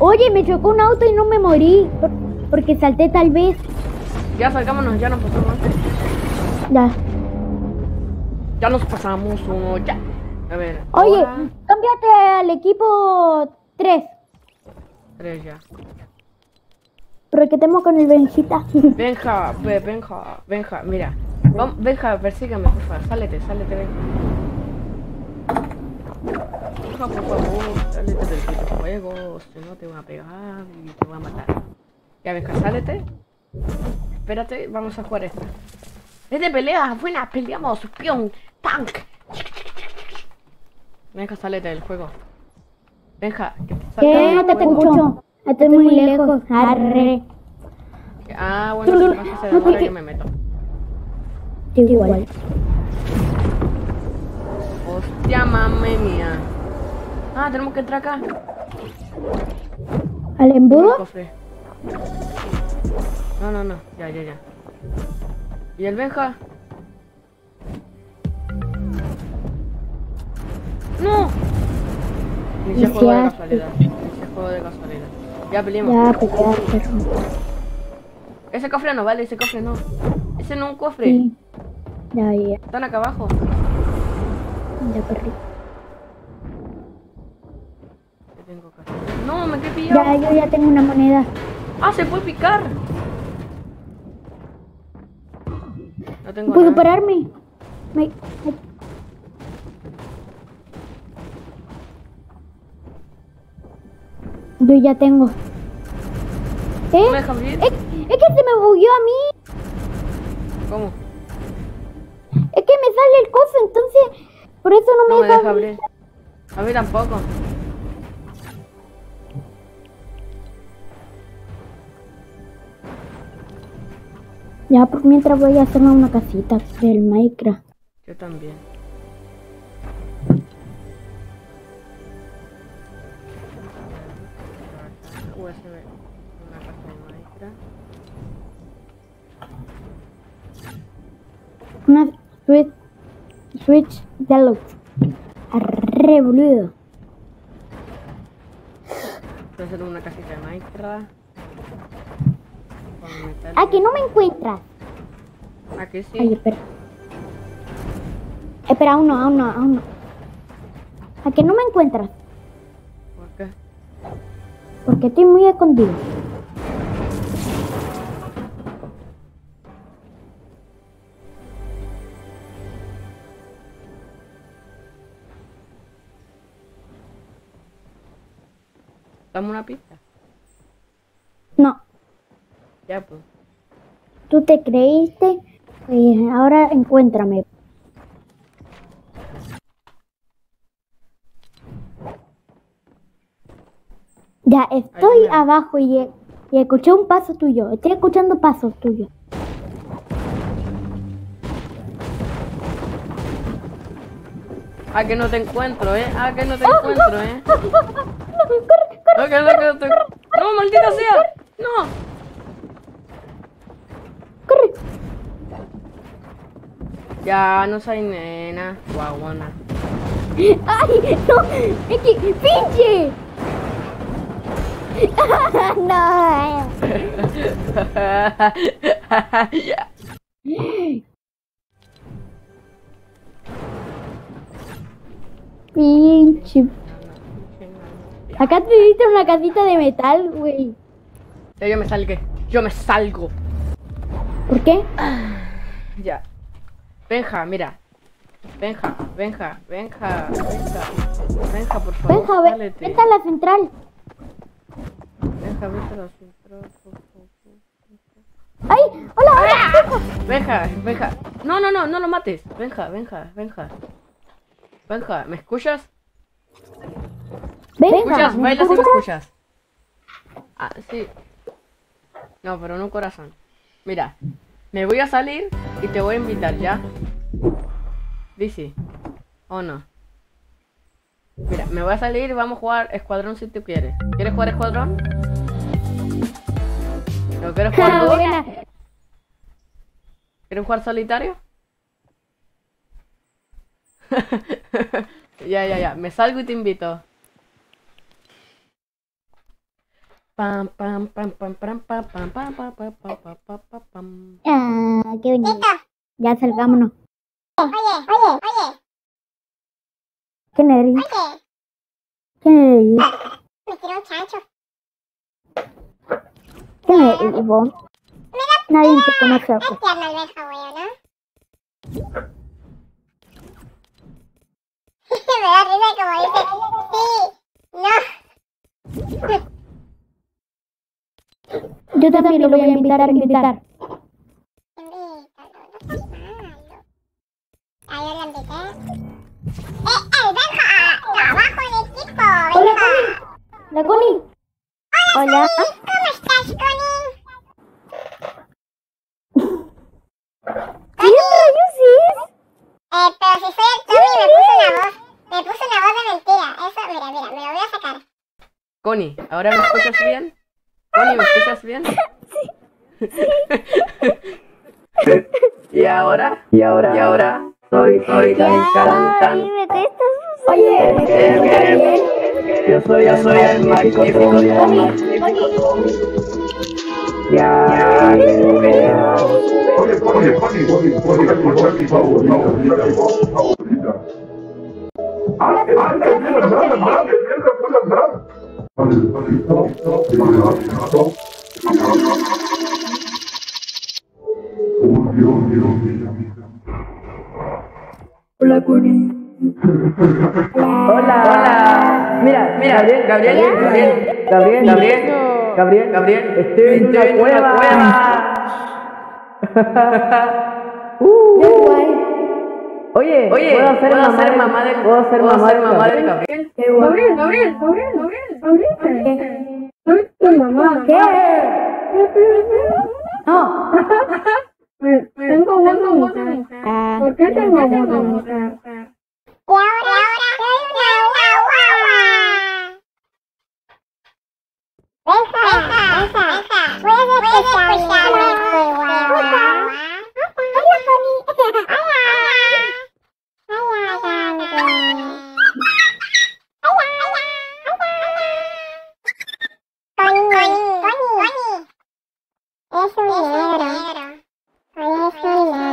Oye, me chocó un auto y no me morí. por- porque salté tal vez. Ya salgámonos, ya nos pasamos. Ya. Ya nos pasamos uno, ya. A ver. Oye, ahora, cámbiate al equipo 3. Tres ya. Porque tengo con el Benjita. [laughs] Benja, Benja, Benja, mira. Vam- Benja, persígame, por favor. Sálete, sálete, Benja. Benja, por favor, sálete del videojuego. Si no te van a pegar y te van a matar. Ya, Benja, sálete. Espérate, vamos a jugar esta. Es de pelea, buena, peleamos, pion, tank. Benja, sálete del juego. Benja, que te salga ¿Qué? No te juego. escucho. Estoy muy lejos. Arre. Ah, bueno, si pasa se demora yo me meto. Igual. Hostia, mame mía. Ah, tenemos que entrar acá. ¿Al embudo? No, no, no. Ya, ya, ya. ¿Y el Benja? ¡No! Ni se juego de casualidad. Ni se juego de casualidad. Ya peleamos. Ya. Ese cofre no vale, ese cofre no. Ese no es un cofre. Sí. Ya, ya, Están acá abajo. ya, perro. ¿Qué tengo que hacer? No, me quedé pillado. Ya, yo ya tengo una moneda. Ah, se puede picar. No tengo ¿Puedo nada. pararme? Me- me- Yo ya tengo. ¿Eh? ¿No me dejan? Es, es que se me bugueó a mí. ¿Cómo? Es que me sale el coso, entonces por eso no me, No me deja deja abrir. abrir. A mí tampoco. Ya, por mientras voy a hacerme una casita del Minecraft. Yo también. USB. Una casa de Minecraft. Una Switch, Switch Deluxe. Arre, boludo. Voy a hacer una casita de Minecraft. Metal. Ah, que no me encuentras. ¿A que sí? Ay, espera. Espera, aún no, aún no, aún no. ¿A que no me encuentras? ¿Por qué? Porque estoy muy escondido. Dame una pista. No, Ya, pues. tú te creíste. y ahora encuéntrame. Ya, estoy abajo y, y escuché un paso tuyo. Estoy escuchando pasos tuyos. Ah, que no te encuentro, ¿eh? Ah, que no te encuentro, ¿eh? ¡No, maldita sea! ¡No! Corre. Ya, no soy nena. Guaguana. ¡Ay! ¡No! ¡Es que pinche! [laughs] no. Pinche. Acá te diste una casita de metal, güey. Ya, yo me salgué. Yo me salgo. ¿Por qué? Ya. Benja, mira. Benja, Benja, Benja, Benja. Benja, por favor. Benja, ve, sálete. vete a la central. Benja, vete a la central, por favor. ¡Ay! ¡Hola, hola! Benja, Benja. No, no, no, no lo mates. Benja, Benja, Benja. Benja, ¿me escuchas? ¿Escuchas? ¿me si me escuchas? escuchas. Ah, sí. No, pero no un corazón. Mira, me voy a salir y te voy a invitar, ¿ya? Dice. ¿O no? Mira, me voy a salir y vamos a jugar escuadrón si tú quieres. ¿Quieres jugar escuadrón? ¿No quieres jugar Ah, dos? buena. ¿Quieres jugar solitario? [laughs] ya, ya, ya. Me salgo y te invito. Pam, pam, pam, pam, pam, pam, pam, pam, pam, pam, pam, pam, pam, pam, pam. Ah, qué bonito. Ya salgámonos. oye, oye, oye, ¿Quién eres? oye, ¿Quién eres? me tiró un chancho. ¿Quién eres vos? Nadie te conoce. Es güey, ¿no? me da risa como dice, sí, no. Yo también lo voy a invitar a invitar. Invítalo, no. Ah, yo lo invité. ¡Eh, Benja! ¡Trabajo en equipo, Benja! La Connie. Hola. ¿Cómo estás, Connie? ¿Qué rayos es? Eh, pero si soy el Tommy me puso una voz. Me puso una voz de mentira. Eso, mira, mira, me lo voy a sacar. Connie, ¿ahora me escuchas bien? Connie, ¿me escuchas bien? [laughs] [laughs] ¿Y ahora? ¿Y ahora? ¿Y ahora? Soy, soy tan que estás Oye, yo soy, yo soy el magnífico. Ya, ya, que me veas. Oye, oye, oye, oye, oye, Hola, Curi. Hola. Hola. Mira, mira, Gabriel, Gabriel, Gabriel, Gabriel, Gabriel, Gabriel, Gabriel, estoy en una cueva. [laughs] Oye, oye, puedo hacer mamá de, puedo hacer mamá de mamá de Gabriel. Gabriel, Gabriel, Gabriel, Gabriel, Gabriel. Soy tu mamá. ¿Qué? No. Tengo voz de mujer. ¿Por qué tengo voz de mujer? Y ahora, soy una guagua. Benja, Benja, Benja. ¿Puedes escucharme, guagua? Aku mau beli itu. Aku mau beli itu.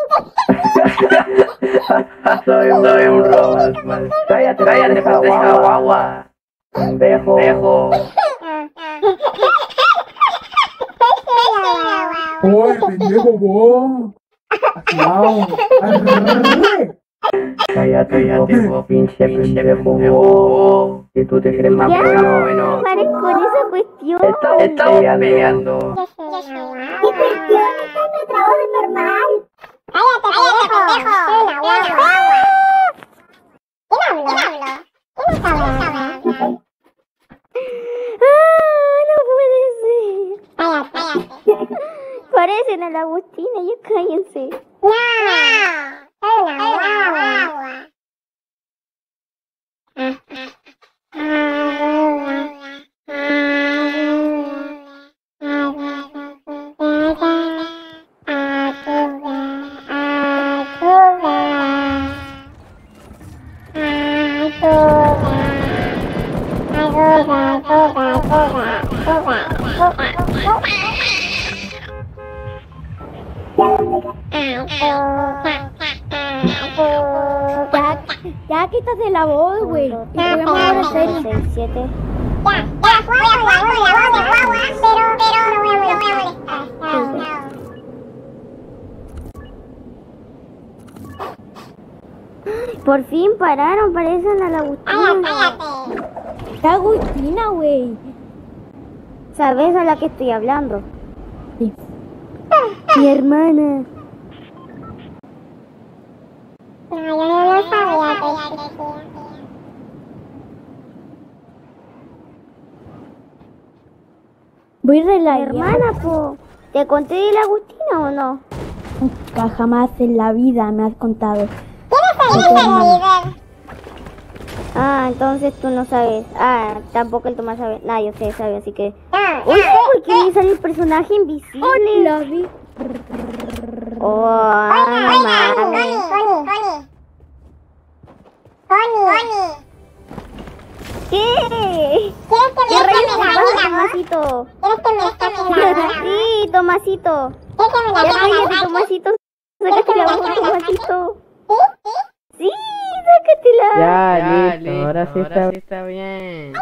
[laughs] Soy, soy un robot. Cállate, cállate, pendeja guagua. Dejo, dejo. Pendejo, vos. Cállate, cállate, vos, pinche pendejo. vos. Que tú te crees más bueno, bueno. Paren con esa cuestión. Estamos, estamos peleando. ¿Qué cuestión? Esta es nuestra voz normal. Cállate, pendejo. Una guagua. ¿Quién habló? ¿Quién habló? ¿Quién? Ah, no puede ser. Cállate. Parecen a la Agustina, ya cállense. No, una guagua. Ya, ya quítate la voz, güey. Por fin pararon, parecen a la Agustina. La Agustina, güey. ¿Sabes a la que estoy hablando? Sí. Mi hermana. No, yo no lo sabía que existía. Voy re Mi la hermana, po. ¿Te conté de la Agustina o no? Nunca jamás en la vida me has contado. ¿Quién es el líder? Ah, entonces tú no sabes. Ah, tampoco el Tomás sabe. Nah, yo sé, sabe, así que. No, Uy, ¿por qué me sale el personaje invisible? La vi. Oh, ah, Connie, mami. Connie, Connie. Connie, Connie. ¿Qué? ¿Quieres que ¿Qué me la? Tomasito? ¿Quieres que me escape la vida? Sí, Tomasito. ¿Quieres que me la Ya escape cállate, la Tomasito. La voz, Tomasito. Sí, sácatela. Ya, listo, ahora sí está, bien.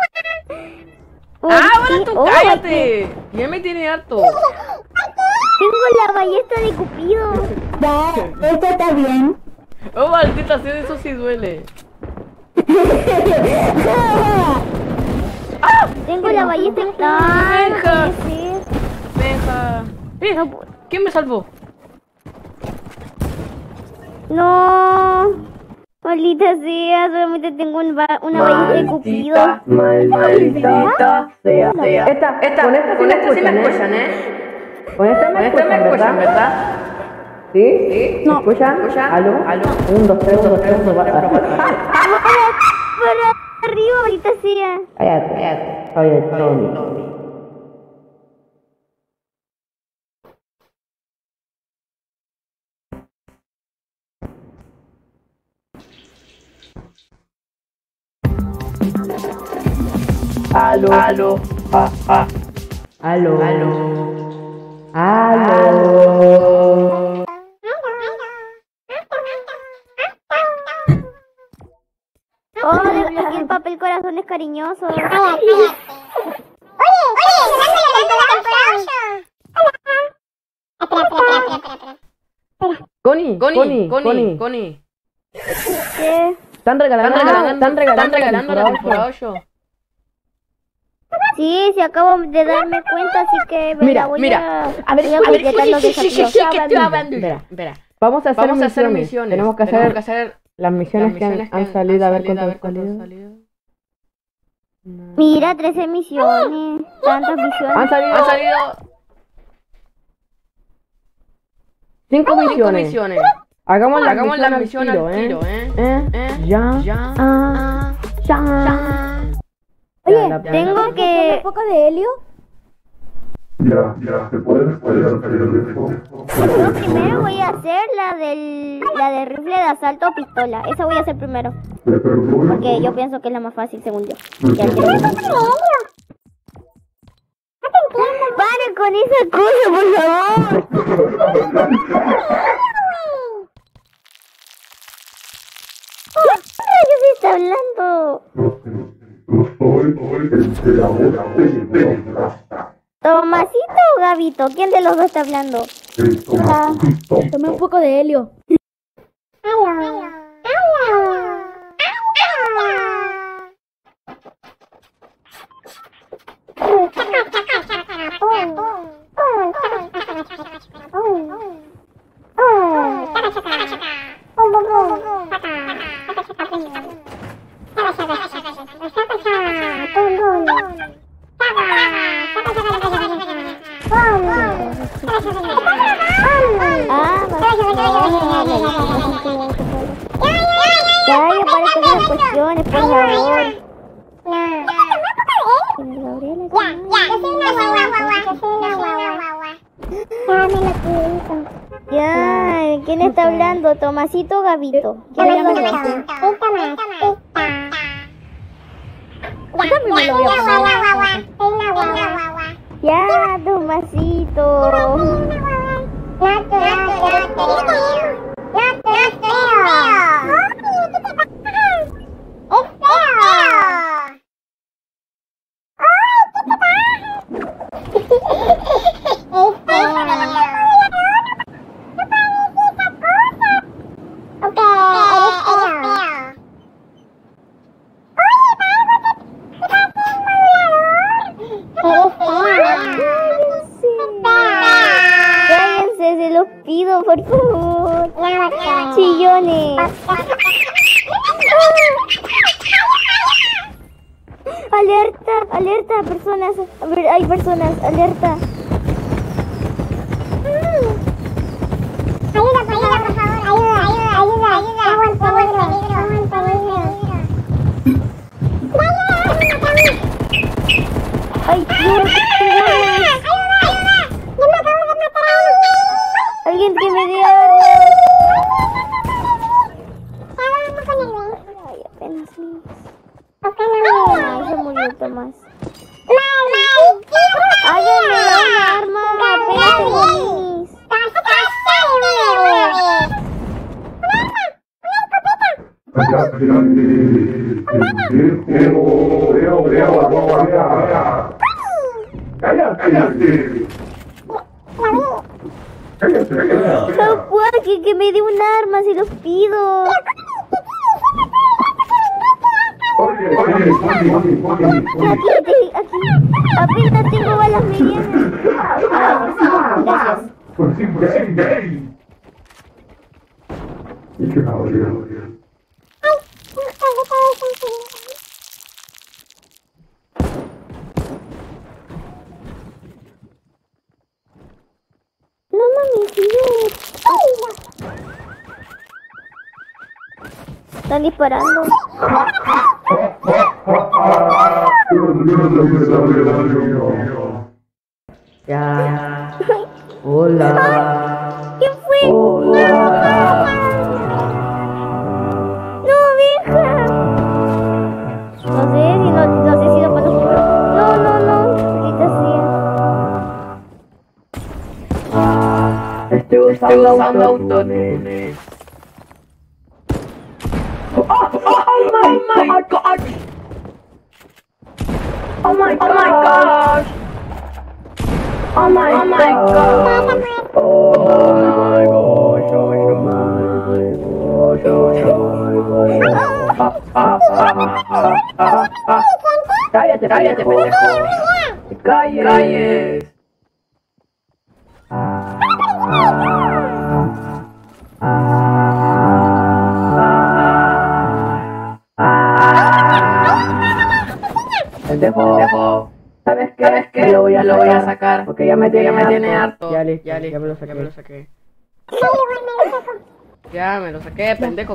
¿Por ¡Ah, ahora tú Oh, cállate! Ya me tiene harto. [laughs] Tengo la ballesta de Cupido. Ya, esto está bien. Oh, maldita sea, eso sí duele. [laughs] Tengo la ballesta. No Deja. Deja. Eh, No ¿Quién me salvó? No. Maldita sea, solamente tengo un ba- una ballesta de Cupido. maldita sea, sea. Esta, esta, con esta, con esta sí me escuchan, ¿eh? Con esta me escuchan, ¿verdad? ¿Sí? ¿Sí? ¿Me escuchan? ¿Aló? ¿Aló? Un, dos, tres, un, dos, tres, va, va, va. Para arriba, maldita sea. Cállate, cállate. Soy el Tony. Aló, aló, ah, ah. Aló, aló, aló. Oh, desbloqueé el papel corazones cariñosos. Oye, oye, dándole tanto la temporada 8. Espera, espera, espera, espera, espera. Connie, Connie, Connie, Connie. ¿Qué? Están regalando, están regalando, están regalando la temporada 8. Sí, sí, acabo de darme cuenta, así que me Mira, la voy mira. a... A ver, voy a a ver, sí, sí, sí, sí, que espera. Vamos a hacer, Vamos a hacer misiones. misiones. Tenemos que Tenemos hacer, que hacer las misiones, las que han, misiones han salido, a ver cuántas han salido. Mira, 13 misiones. Tantas misiones. Han salido, Han salido cinco misiones. misiones. Hagamos la Hagamos misión la al misión tiro, al ¿eh? tiro, ¿eh? ¿Eh? ¿Eh? Ya. Ya. Ah. Ya. Oye, la- Tengo un que... poco de helio. Ya, ya, se puede, puede. Yo primero voy a hacer la del... La de rifle de asalto o pistola. Esa voy a hacer primero. Te. Porque yo pienso que es la más fácil, según yo. Ya quiero. ¡Para con esa cosa, por favor! ¿Qué está hablando? ¿Tomasito o Gabito? ¿Quién de los dos está hablando? Tomatito. Tomé un poco de helio. Ya, ya para con esas cuestiones, por favor. Gabriela, Ya, ya, yo soy una guagua, yo soy una guagua, guagua. Ya me lo quito. Ya, ¿quién está hablando? ¿Tomasito o Gabito? Ya Ya me me lo lo quito. Esta más, esta. Ya, ya, ya, guagua, buenas alertas.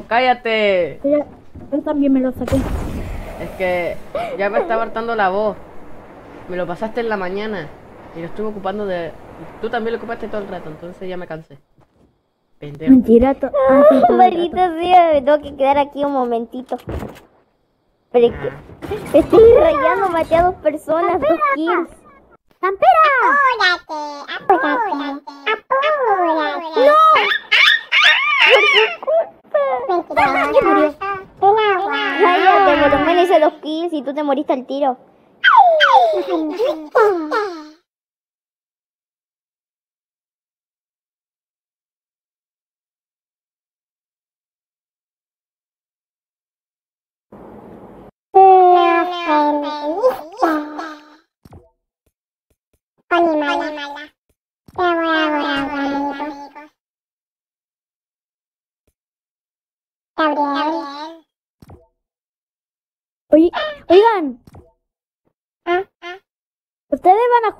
Cállate. Yo también me lo saqué. Es que ya me estaba hartando la voz. Me lo pasaste en la mañana y lo estuve ocupando de... Tú también lo ocupaste todo el rato, entonces ya me cansé. Pendejo. Mentira, to... Ah, sea, me tengo que quedar aquí un momentito. Pero es que ah. estoy rayando, maté a dos personas, dos kills. ¿Quién murió? Maya, te, me hice dos kills y tú te moriste al tiro.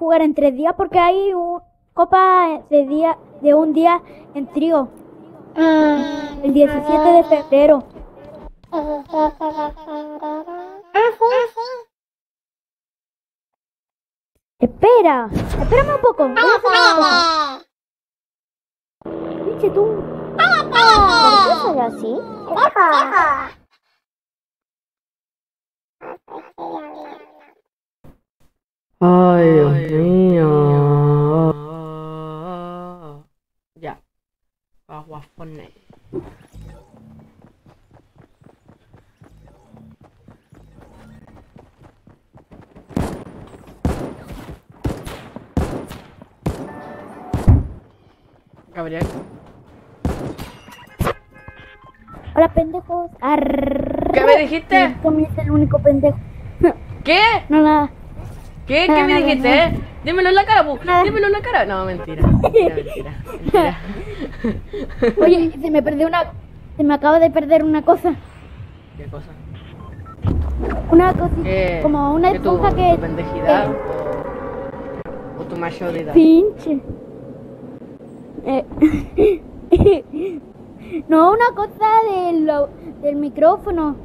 jugar en tres días porque hay un, copa de, día, de un día en trío. El 17 de febrero. Espera, espérame un poco. Dice tú. ¿Por qué así? Ay, Dios mío. Ya. Vamos a Gabriel. Hola, pendejos. Arr ¿Qué me dijiste? Tommy es el único pendejo. ¿Qué? No, nada. ¿Qué? ¿Qué me dijiste? Eh? Dímelo en la cara, pues. pu. Dímelo en la cara. No, mentira. [laughs] Mentira, mentira. mentira. Oye, se me perdió una. Se me acaba de perder una cosa. ¿Qué cosa? Una cosita. Como una esponja que. Tu pendejidad o, tu mayoridad. Pinche. Eh. [laughs] no, una cosa de del micrófono.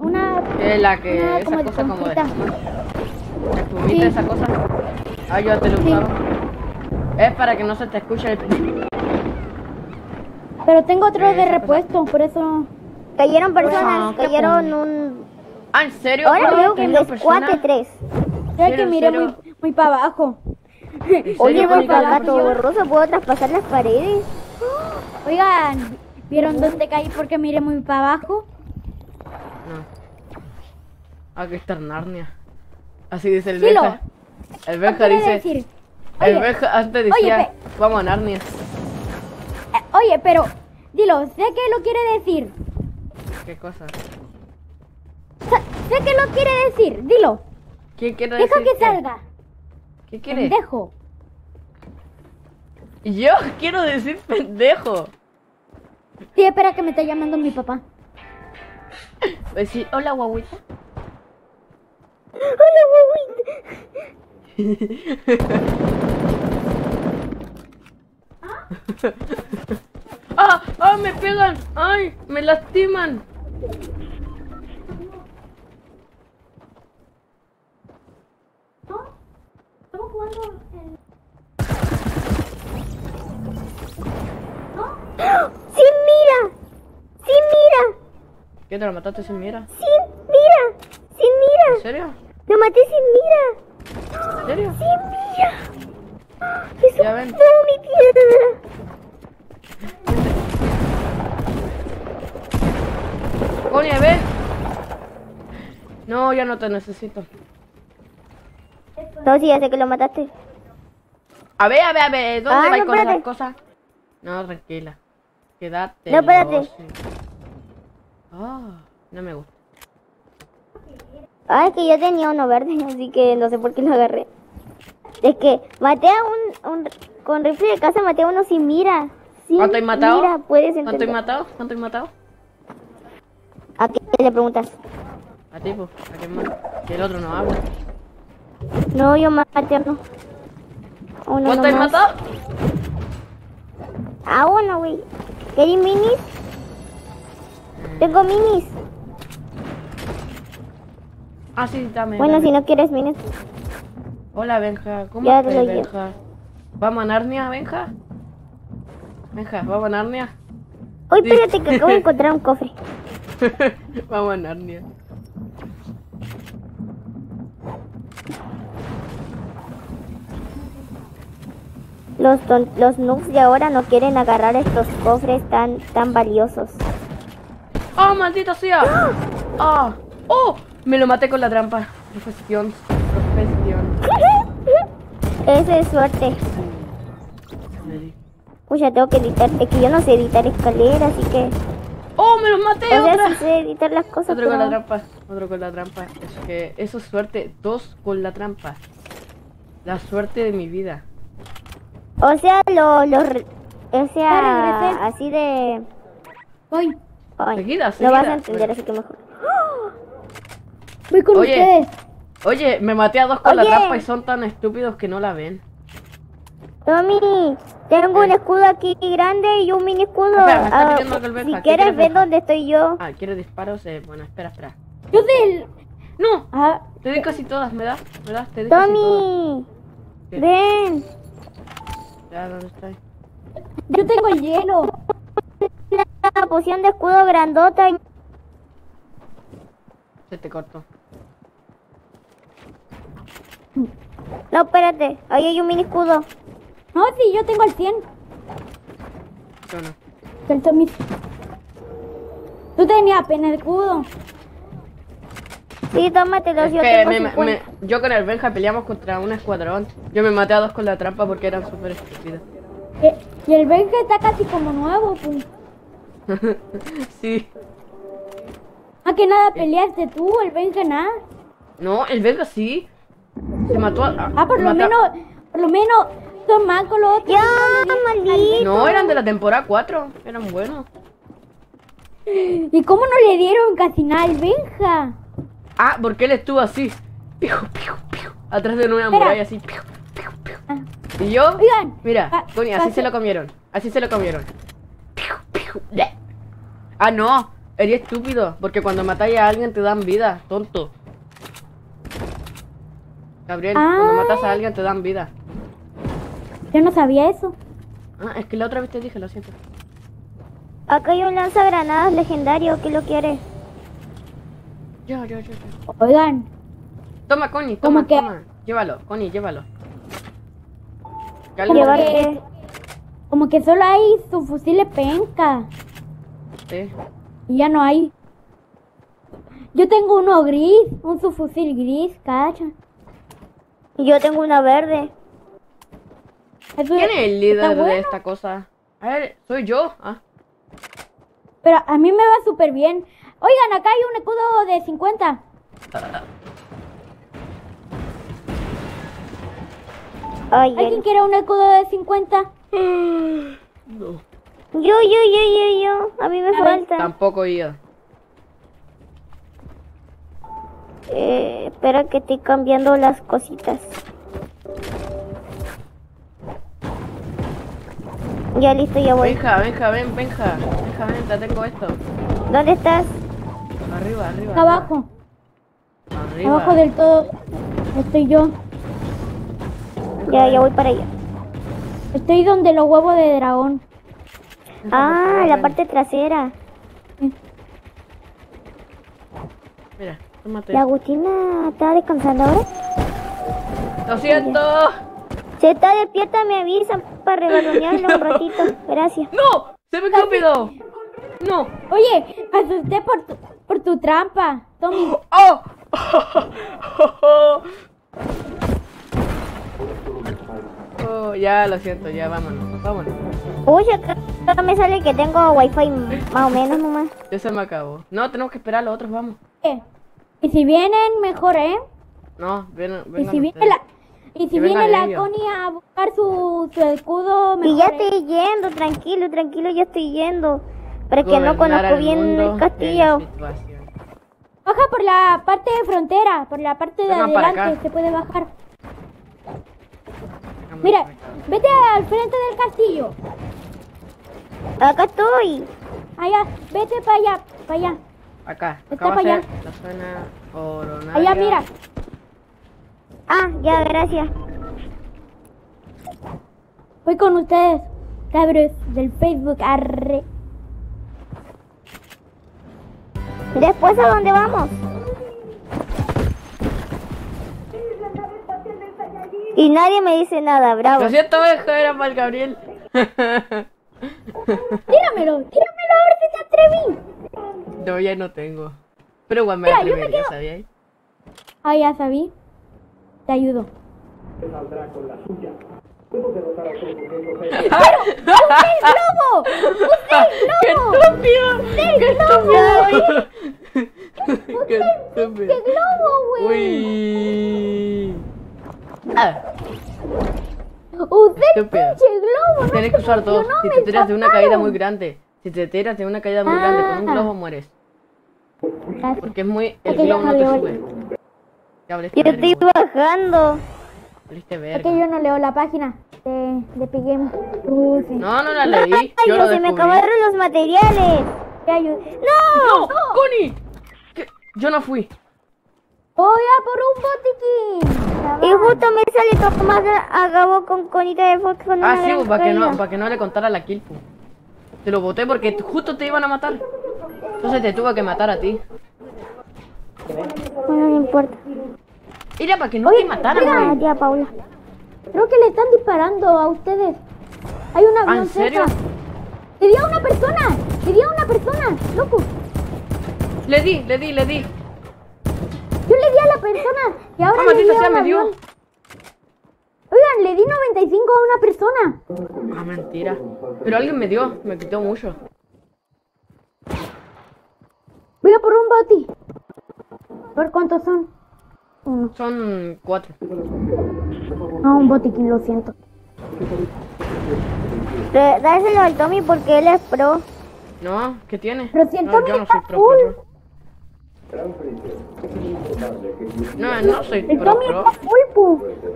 Una. la que. Una, esa como cosa Ah, yo te lo Sí. Es para que no se te escuche el Pero tengo otro Sí, de repuesto, por eso. Cayeron Ah, personas, cayeron un... Ah, ¿en serio? Ahora ¿No veo que escuate personas? tres. Serio, que miré muy, muy para abajo. ¿En serio, Oye, Mónica? que el gato borroso puedo traspasar las paredes. [gasps] Oigan, ¿vieron dónde caí porque miré muy para abajo? No. Aquí está Narnia. Así dice el Dilo. Benja. El ¿Qué quiere dice. decir? El Oye, Benja antes decía, vamos a Narnia. eh, oye, pero dilo, sé que lo quiere decir. ¿Qué cosa? Sa- Sé que lo quiere decir, dilo. ¿Quién quiere Deja decir que qué? salga. ¿Qué quiere? Pendejo. Yo [laughs] quiero decir pendejo. Sí, espera que me está llamando mi papá. [laughs] Decir, hola guaguita. ¡Ah! ¡Ah! ¡Me pegan! ¡Ay! ¡Me lastiman! Estamos jugando. ¡Sí, mira! ¡Sí, mira! ¿Qué te lo mataste sin mira? ¡Sí, mira! ¡Sí, ¿En mira! serio? ¡Lo maté sin mira! ¿En serio? ¡Sí, mira! ¡Eso Ya ven. mi piedra! ¡Coño, ven! No, ya no te necesito. No, sí, ya sé que lo mataste. A ver, a ver, a ver, ¿dónde Ah, vais no, con esas cosas? No, tranquila. Quédate. No, espérate. Ah, no me gusta. Ah, es que yo tenía uno verde, [laughs] así que no sé por qué lo agarré. Es que maté a un, un- con rifle de casa, maté a uno sin mira. Sin ¿Cuánto hay matado? Mira, puedes ¿Cuánto he matado? ¿Cuánto he matado? ¿A qué le preguntas? A ti, pues. ¿A quién más? Que el otro no habla. No, yo maté a uno. Uno ¿Cuánto he matado? A uno, güey. ¿Queréis minis? Tengo minis. Ah, sí, dame. Bueno, dame. si no quieres minis. Hola, Benja. ¿Cómo Ya estás. Benja? ¿Vamos a Narnia, Benja? Benja, ¿vamos a Narnia? Uy, Sí. espérate que acabo de encontrar un cofre. [laughs] vamos a Narnia. Los, los noobs de ahora no quieren agarrar estos cofres tan, tan valiosos. ¡Oh, maldita sea! ¡Ah! ¡Oh! Me lo maté con la trampa. Profesión. Profesión. Esa es suerte. Uy, ya tengo que editar. Es que yo no sé editar escaleras, así que. ¡Oh, me los maté! O sea, otra! sí sé editar las cosas, Otro con la trampa. Otro con la trampa. Es que eso es suerte. Dos con la trampa. La suerte de mi vida. O sea, lo. lo o sea, así de. Voy, Ay, Seguida, no seguida. vas a entender, así que mejor. Voy con Oye. ustedes. Oye, me maté a dos con la trampa y son tan estúpidos que no la ven. Tommy, tengo un escudo aquí grande y un mini escudo. Espera, Ah, si ¿qué quieres ver dónde estoy yo. Ah, ¿quieres disparos? Eh, bueno, espera, espera. Yo del. ¡No! Ah, Te di casi todas, ¿me das? ¿Me das? Te casi todas. Tommy, ven. Ya, ¿dónde está? yo tengo el hielo. Una poción de escudo grandota. y- Se te cortó. No, espérate, ahí hay un mini escudo. No, sí, yo tengo el 100. Yo no. Del Tommy. Tú tenías apenas escudo. Sí, tómatelo, Es yo que tengo me- me- 50. yo con el Benja peleamos contra un escuadrón. Yo me maté a dos con la trampa porque eran súper estúpidos. Eh, Y el Benja está casi como nuevo. Pues. [laughs] sí. Ah, que nada peleaste tú, el Benja nada. No, el Benja sí. Se mató a... Ah, por lo mata- menos, por lo menos, Son mancos los otros. Ya, maldito. No, eran de la temporada 4. Eran buenos. ¿Y cómo no le dieron casi nada al Benja? Ah, porque él estuvo así. Piu, piu, piu. Atrás de una Espera. muralla así. Piu, piu, piu. Y yo. Oigan. Mira, Ah, así se lo comieron. Así se lo comieron. Piu, piu, bleh. Ah, no. Eres estúpido. Porque cuando matáis a alguien te dan vida, tonto. Gabriel, cuando Ah. matas a alguien te dan vida. Yo no sabía eso. Ah, es que la otra vez te dije, lo siento. Acá hay un lanzagranadas legendario. ¿Qué lo quiere? Yo, yo, yo, yo. Oigan, Toma, Connie, ¿Cómo toma, que? toma. Llévalo, Connie, llévalo. Ya lo ¿Llevar maté. qué? como que solo hay su fusil penca. Sí. Y ya no hay. Yo tengo uno gris, un subfusil gris, cacha. Yo tengo una verde. ¿Quién es el líder de esta cosa? A ver, soy yo. Ah. Pero a mí me va súper bien. Oigan, acá hay un escudo de 50. Ay, ¿Alguien el- quiere un escudo de 50? No. Yo, yo, yo, yo, yo. A mí me falta. Tampoco yo. Eh, espera que estoy cambiando las cositas. Ya listo, ya voy. Benja, Benja, ven, Benja. Benja, ven, te tengo esto. ¿Dónde estás? Arriba, arriba. Abajo. Arriba. Abajo del todo estoy yo. Ya, ya voy para allá. Estoy donde los huevos de dragón. Ah, la parte trasera. Mira, tómate. ¿Y Agustina está descansando ahora? Lo siento. Si está despierta, me avisan para regañarlo un [laughs] ratito. Gracias. ¡No! ¡Se me estúpido! ¡No! Oye, asusté por tu, por tu trampa, Tommy. ¡Oh! [gasps] [laughs] Oh, ya lo siento, ya vámonos, vámonos. Uy, acá me sale que tengo wifi más o menos nomás. Ya se me acabó. No, tenemos que esperar a los otros, vamos. Eh, Y si vienen, mejor, ¿eh? No, ven, Y si viene la, y si viene la. Connie a buscar su, su escudo, mejor. Y ya ¿eh? estoy yendo, tranquilo, tranquilo, ya estoy yendo. Pero es que no conozco bien el castillo. Baja por la parte de frontera, por la parte de Vengan para adelante, se puede bajar. Mira, vete al frente del castillo. Acá estoy. Allá, vete para allá, para allá. Acá, Está acá va a para ser allá. la zona coronaria. Allá, mira. Ah, ya, gracias. Voy con ustedes, cabros del Facebook. Arre. Después, ¿a dónde vamos? Y nadie me dice nada, bravo. Lo siento, era para el Gabriel. [laughs] Tíramelo, tíramelo a ver si te atreví. no, ya no tengo. Pero igual me Mira, yo me atrevería, quedo- ¿sabíais? Ah, ya sabí. Te ayudo. ¡Lobo! ¡Qué estúpido! ¡Qué estúpido! ¡Qué estúpido! ¡Qué globo, güey! Uy. Ah, ¡Usted pinche globo! no Tienes que usar dos. Si te tiras de una caída muy grande. Si te tiras de una caída muy grande con un Ah. globo mueres. Porque es muy. El globo no no te sube. Yo estoy bajando. Es que yo no leo la página de, de sí. No, no la leí. [laughs] Yo se me acabaron los materiales. Te ayudo. ¡No! ¡Connie! Yo no fui. Voy a por un botiquín. Y justo me sale Tomás acabó con Conita de Fox con Ah, una sí, gran para que, no, para que no le contara la kill. pu. Te lo boté porque justo te iban a matar. Entonces te tuve que matar a ti. Bueno, no importa. Era para que no te mataran, güey. ya, Paula. Creo que le están disparando a ustedes. Hay un ¿Ah, avión en serio? cerca. ¡Le di a una persona! ¡Le di a una persona! ¡Loco! Le di, le di, le di. A la persona y ahora Ah, le di a sea, me dio. Oigan, le di 95 a una persona. Ah, mentira. Pero alguien me dio, me quitó mucho. Voy a por un boti. ¿Por cuántos son? Uno. Son cuatro. No, un botiquín, lo siento. Dáselo al Tommy porque él es pro. No, ¿qué tiene? Pero si el no, Tommy yo no está soy pro, full. pro. No, no soy El pro, Tommy pro. está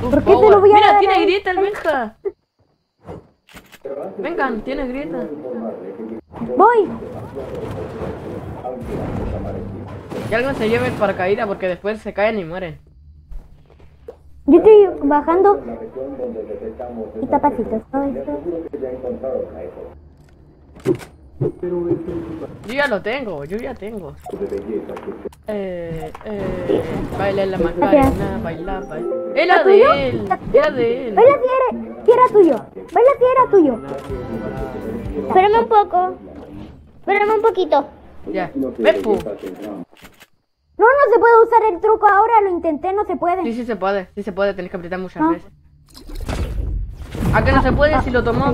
¿Por qué te lo voy a Mira, dar tiene grieta el Benja. Vengan, tiene grieta. Voy. Que alguien se lleve el paracaídas porque después se caen y mueren. Yo estoy bajando. Y tapacitos. Yo ya lo tengo, yo ya tengo. Eh, eh, baila la macarena, baila, baila. Era de él, era de él. Baila si era, tuyo. Baila si era tuyo. Espérame un poco. Espérame un poquito. Ya, pu. No, no se puede usar el truco ahora. Lo intenté, no se puede. Sí, sí se puede, sí se puede, tenés que apretar muchas veces. ¿A qué no se puede si lo tomó?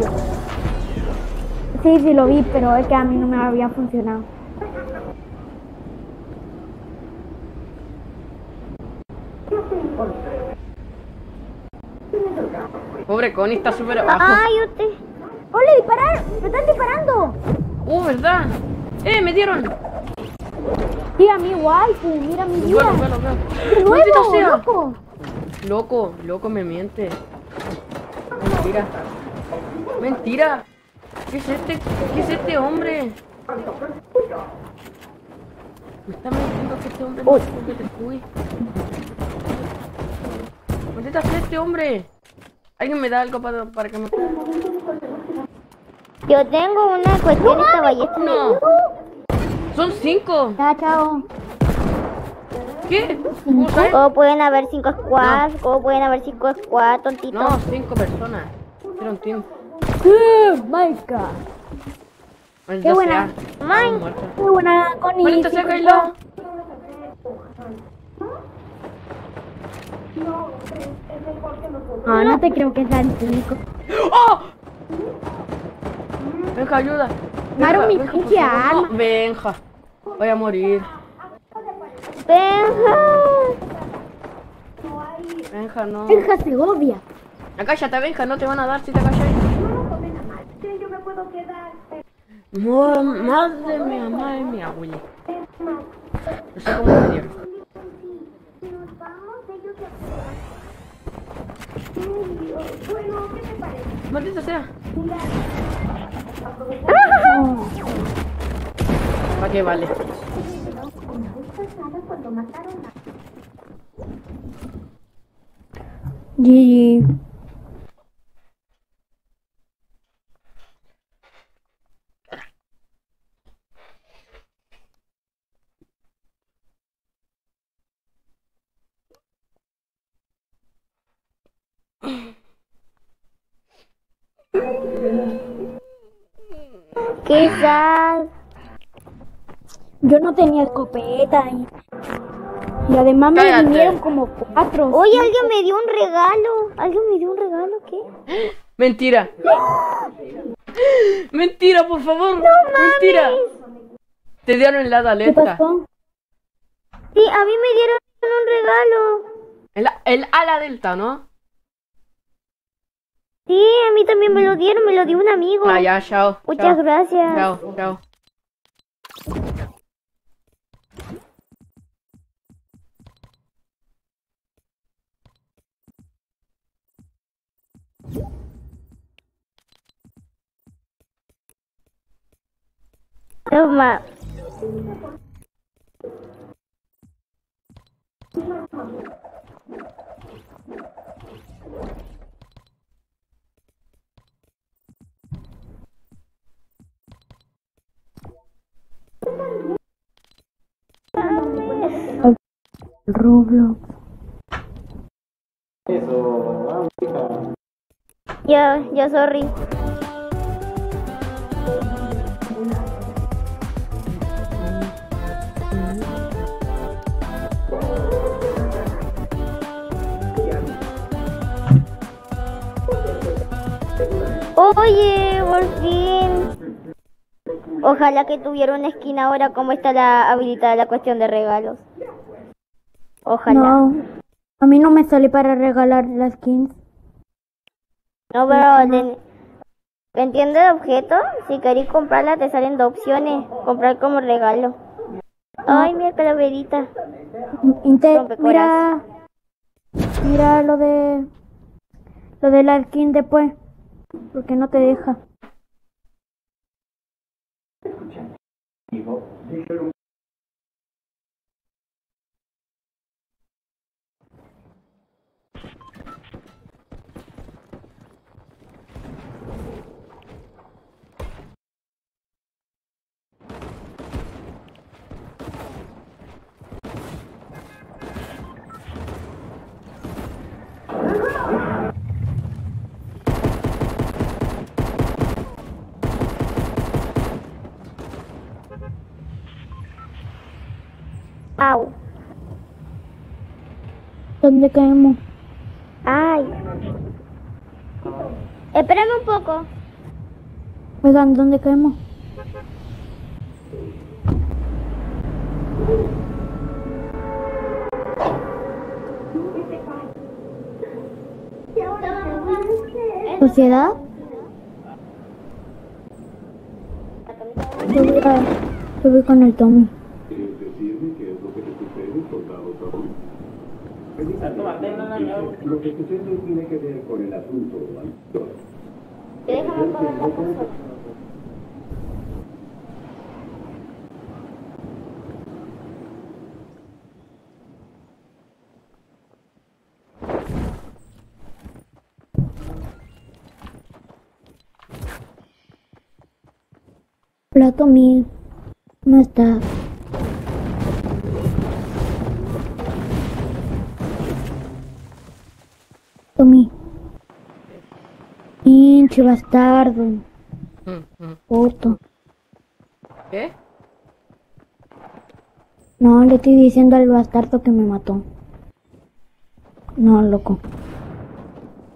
Sí, sí lo vi, pero es que a mí no me había funcionado. Pobre Connie está súper abajo. Ay, usted. ¡Ole, disparar! ¡Me están disparando! Uh, ¿verdad? ¡Eh, me dieron! Sí, a mí igual, pu, mira mi vida. Vuelo, vuelo, vuelo. ¡De ¡Maldita nuevo, sea! loco! Loco, loco me miente. Mentira. Mentira. ¿Qué es este? ¿Qué es este hombre? Me está mintiendo que este hombre no este hombre. ¿Alguien me da algo para, para que me... Yo tengo una cuestión esta ballesta. No. Son cinco. Ya, chao. ¿Qué? ¿Cómo pueden haber cinco squads? ¿Cómo pueden haber cinco squads, tontito? No, cinco personas. Era un team. ¡Sí, Maika! Maldita buena. Mine. ¡Qué buena, Connie! Kylo. No, no te creo que sea el único. ¡Oh! Benja, ayuda. Claro, mi pinche Benja. Voy a morir. Benja. Benja, no. Hija Segovia. Acállate, Benja, no te van a dar si te acallas. No, madre mía, madre mía, Willy. No sé cómo me dieron. Maldita sea. ¿Para qué vale? GG. Quizás. Yo no tenía escopeta y, y además me Cállate. vinieron como cuatro. Oye, alguien me dio un regalo. ¿Alguien me dio un regalo? ¿Qué? Mentira. Mentira, por favor. Mentira. Te dieron la ¿Qué aleta. pasó? Sí, a mí me dieron un regalo. El, el ala delta, ¿no? Sí, a mí también me lo dieron. Me lo dio un amigo. Ah, ya, chao. Muchas chao. gracias. Chao, chao. Toma. Roblox. Yo, yo, sorry. Oye, por fin. Ojalá que tuviera una esquina ahora como está la habilitada la cuestión de regalos. Ojalá. No. A mí no me sale para regalar las skins. No, pero de- entiende el objeto. Si queréis comprarla, te salen dos opciones. Comprar como regalo. Ay, mira calaverita. Inte mira. Mira lo de. Lo del alquín después. Porque no te deja. ¿Dónde caemos? Ay. Espérame un poco. Oigan, ¿dónde caemos? ¿Sociedad? Yo voy, con el Tommy. Lo que sucede tiene que ver con el asunto. Déjame poner la consola. Tommy. ¿Cómo estás? Pinche bastardo. Mm, mm. Puto. ¿Qué? No, le estoy diciendo al bastardo que me mató. No, loco.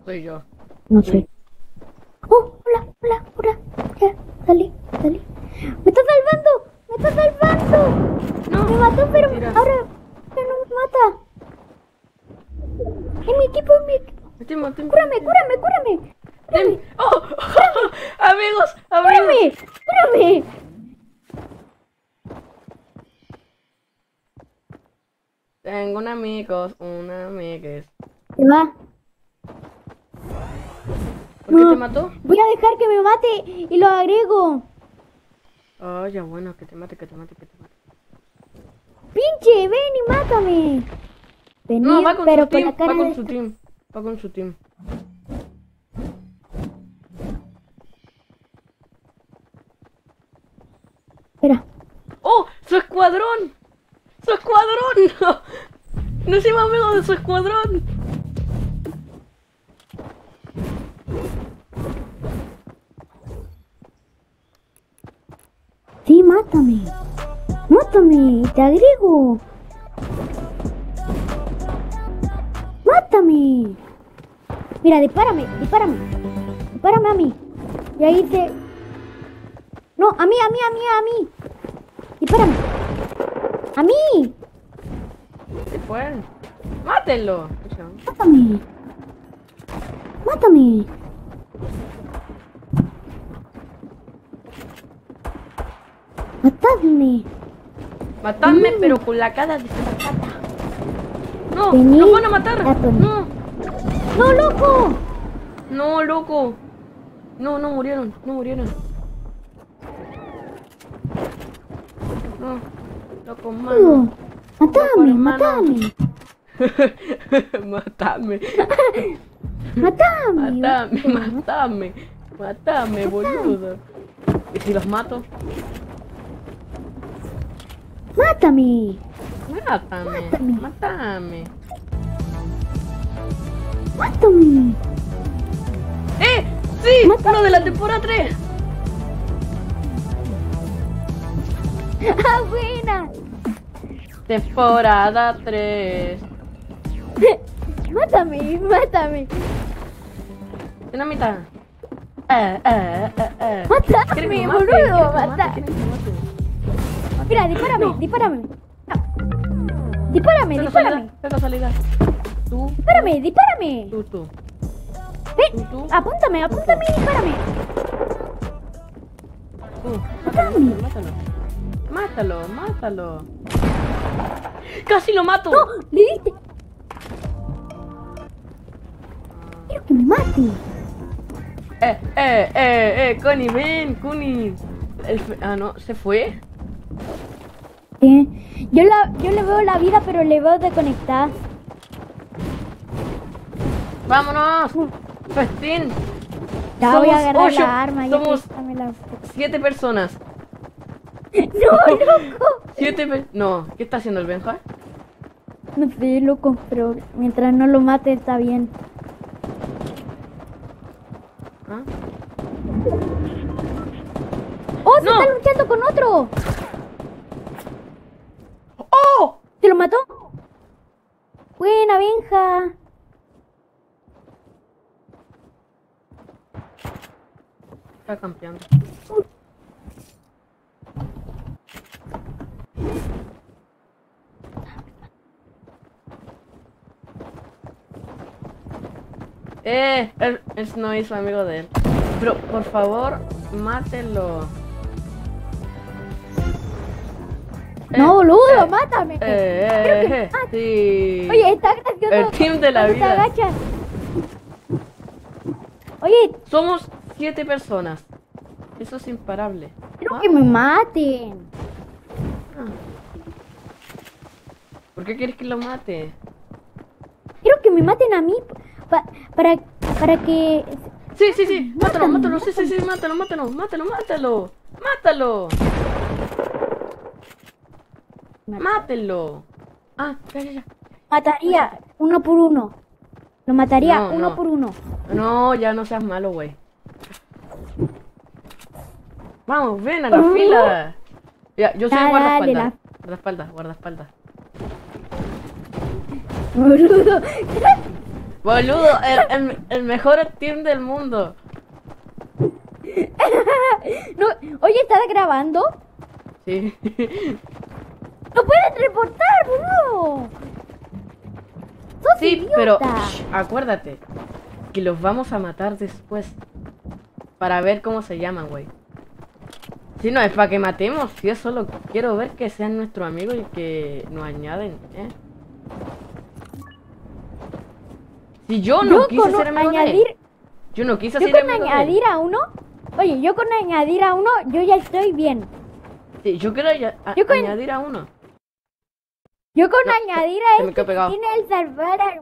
Soy yo. No sé. Oh, hola, hola, hola. Ya, salí, salí. ¡Me está salvando! ¡Me está salvando! No. Me mató, pero Mira. ahora ya no me mata. En mi equipo, en mi equipo. ¡Cúrame, cúrame, cúrame! ¡Oh! [laughs] amigos, amigos. ¡Cúrame! ¡Cúrame! Tengo un amigos, un amigues. Se va. ¿Por qué No. te mató? Voy a dejar que me mate y lo agrego. Oh, ya bueno, que te mate, que te mate, que te mate. Pinche, ven y mátame. No, va con pero su team, va con su team, va con su team. Escuadrón! ¡Su escuadrón! [laughs] No, no soy más amigo de su escuadrón. Sí, mátame. Mátame, te agrego. Mátame. Mira, dispárame, dispárame. Dispárame a mí. Y ahí te... No, a mí, a mí, a mí, a mí. Dispárame. A mí. ¿Qué fue? ¡Mátenlo! Mátame. Mátame. Matadme. Matadme, pero con la cara de esta pata. ¡No! Vení, ¡Nos van a matar! ¡No! ¡No, loco! ¡No, loco! No, no murieron, no murieron. No, Digo, mano. [laughs] [laughs] Matame, matame. Matame, Matame. matame, matame, matame, boludo. ¿Y si los mato? Mátame. Mátame, mátame. Mátame. ¡Eh! ¡Sí! Mátame. ¡Uno de la temporada 3! ¡Ah, buena! Temporada 3. [laughs] Mátame, mátame. Dinamita. Eh, eh, eh, eh. Mátame, boludo, ¿Quieren que lo mate? mata. ¿Quieren que lo mate? Mira, dispárame, dispárame. No. Dispárame, Qué dispárame. casualidad, qué casualidad. Tú, Dispárame, dispárame. tú, tú. Ven, tú. apúntame, apúntame y dispárame. Tú, mátalo, mátalo. Mátalo, mátalo. ¡Casi lo mato! ¡No! ¡Le diste! Quiero que me mate. Eh, eh, eh, eh, Connie, ven, Connie. Ah, no, ¿se fue? Sí. Yo, la, yo le veo la vida, pero le veo desconectada. ¡Vámonos! ¡Festín! Ya voy a agarrar ocho, la arma. ya somos- préstame la- Siete personas. [laughs] No, loco. Siete pe- No, ¿qué está haciendo el Benja? No sé, loco, pero mientras no lo mate está bien. ¿Ah? ¡Oh, se No. está luchando con otro! ¡Oh! ¿Te lo mató? Buena, Benja. Está campeando. Eh, él, él no hizo amigo de él. Pero, por favor, mátelo. Eh, no, boludo, eh, mátame. Eh, eh, eh, sí. Oye, está gracioso. El team de la vida. Oye, Somos siete personas. Eso es imparable. quiero Ah, que me maten. ¿Por qué quieres que lo mate? Quiero que me maten a mí pa- para, para que... Sí, sí, sí, mátalo, Mátame, mátalo, sí, sí, sí, mátalo, mátalo, mátalo, mátalo, mátalo. Mátelo. Ah, ya, ya, ya. Mataría uno por uno. Lo mataría No, uno no. por uno. No, ya no seas malo, güey. Vamos, ven a la fila. Ya, yo soy dale, guardaespaldas. Guardaespaldas, guardaespaldas. Boludo. Boludo, el, el, el mejor team del mundo. [laughs] No, oye, ¿estás grabando? Sí. ¡No puedes reportar, boludo! ¡Sos Sí, pero shh, acuérdate que los vamos a matar después. Para ver cómo se llaman, güey. Si no, es para que matemos. Yo solo quiero ver que sean nuestros amigos y que nos añaden, ¿eh? Si yo no Yo quise ser él. añadir, Yo no quise yo ser con él. añadir a uno, oye, yo con añadir a uno, yo ya estoy bien. Sí, yo quiero aña- a- Yo con- añadir a uno. Yo con No, añadir a que pegado. tiene el salvar al,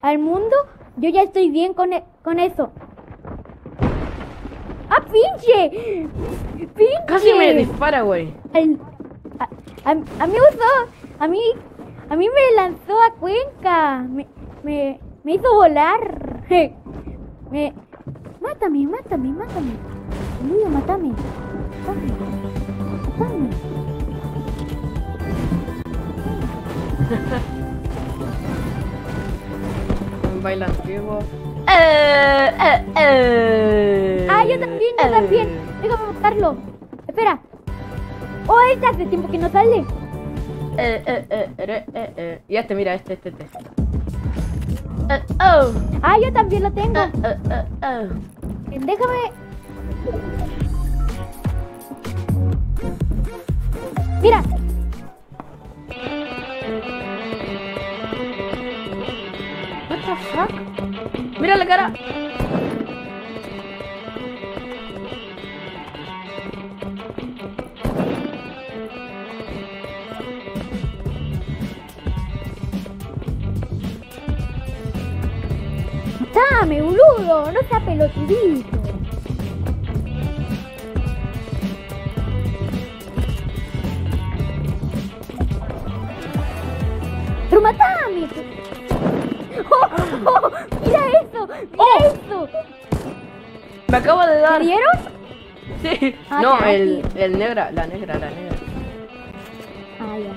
al mundo, yo ya estoy bien con, e- con eso. ¡Ah, pinche! ¡Pinche! Casi me dispara, güey. A, a, a mí usó, a mí, a mí me lanzó a Cuenca, me, me, me hizo volar. [laughs] Me, mátame, mátame, mátame. Boludo, mátame. Mátame. Mátame. [laughs] Eh, eh. Ah, yo también, yo Eh. también. Déjame buscarlo. Espera. Oh, este hace tiempo que no sale. Eh, eh, eh, eh, eh, eh. Y este, mira, este, este, este. Eh, oh. Ah, yo también lo tengo. Eh, eh, eh, eh. Déjame. Mira, What the fuck? Mira la cara. dame, boludo. No sea pelotudito. Matame. Oh, oh, mira eso, mira eso. Me acabo de ¿Te dar. dieron? Sí. Ah, no, el, el negra, la negra, la negra. Ah, ya.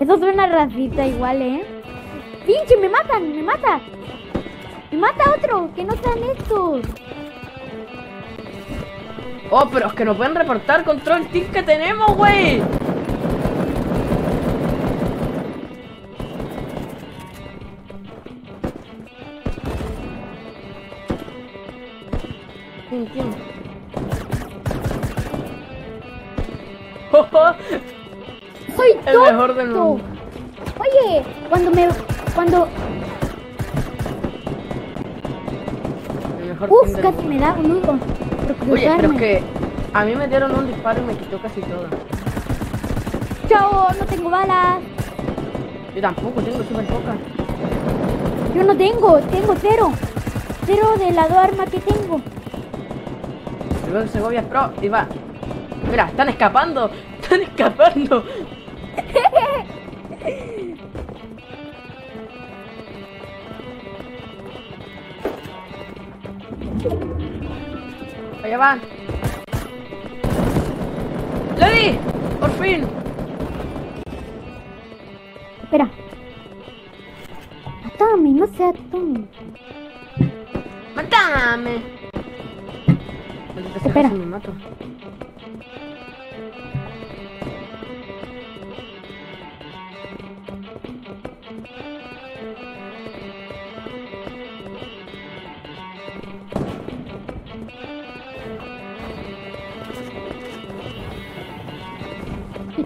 Eso suena racista igual, ¿eh? ¡Pinche! ¡Me matan! ¡Me mata! ¡Me mata otro! ¡Que no sean estos! Oh, pero es que nos pueden reportar control team que tenemos, güey. Jojo, [laughs] Soy El tonto. mejor del mundo. Oye, cuando me... Cuando... El mejor Uf, tin del casi me da un nudo. Oye, pero es que a mí me dieron un disparo y me quitó casi todo. Chao, no tengo balas. Yo tampoco, tengo súper pocas. Yo no tengo, tengo cero. Cero de las dos armas que tengo. Segovia es pro y va. Mira, están escapando. [laughs] Están escapando. Allá van. ¡Lady! ¡Por fin! Espera. me mato.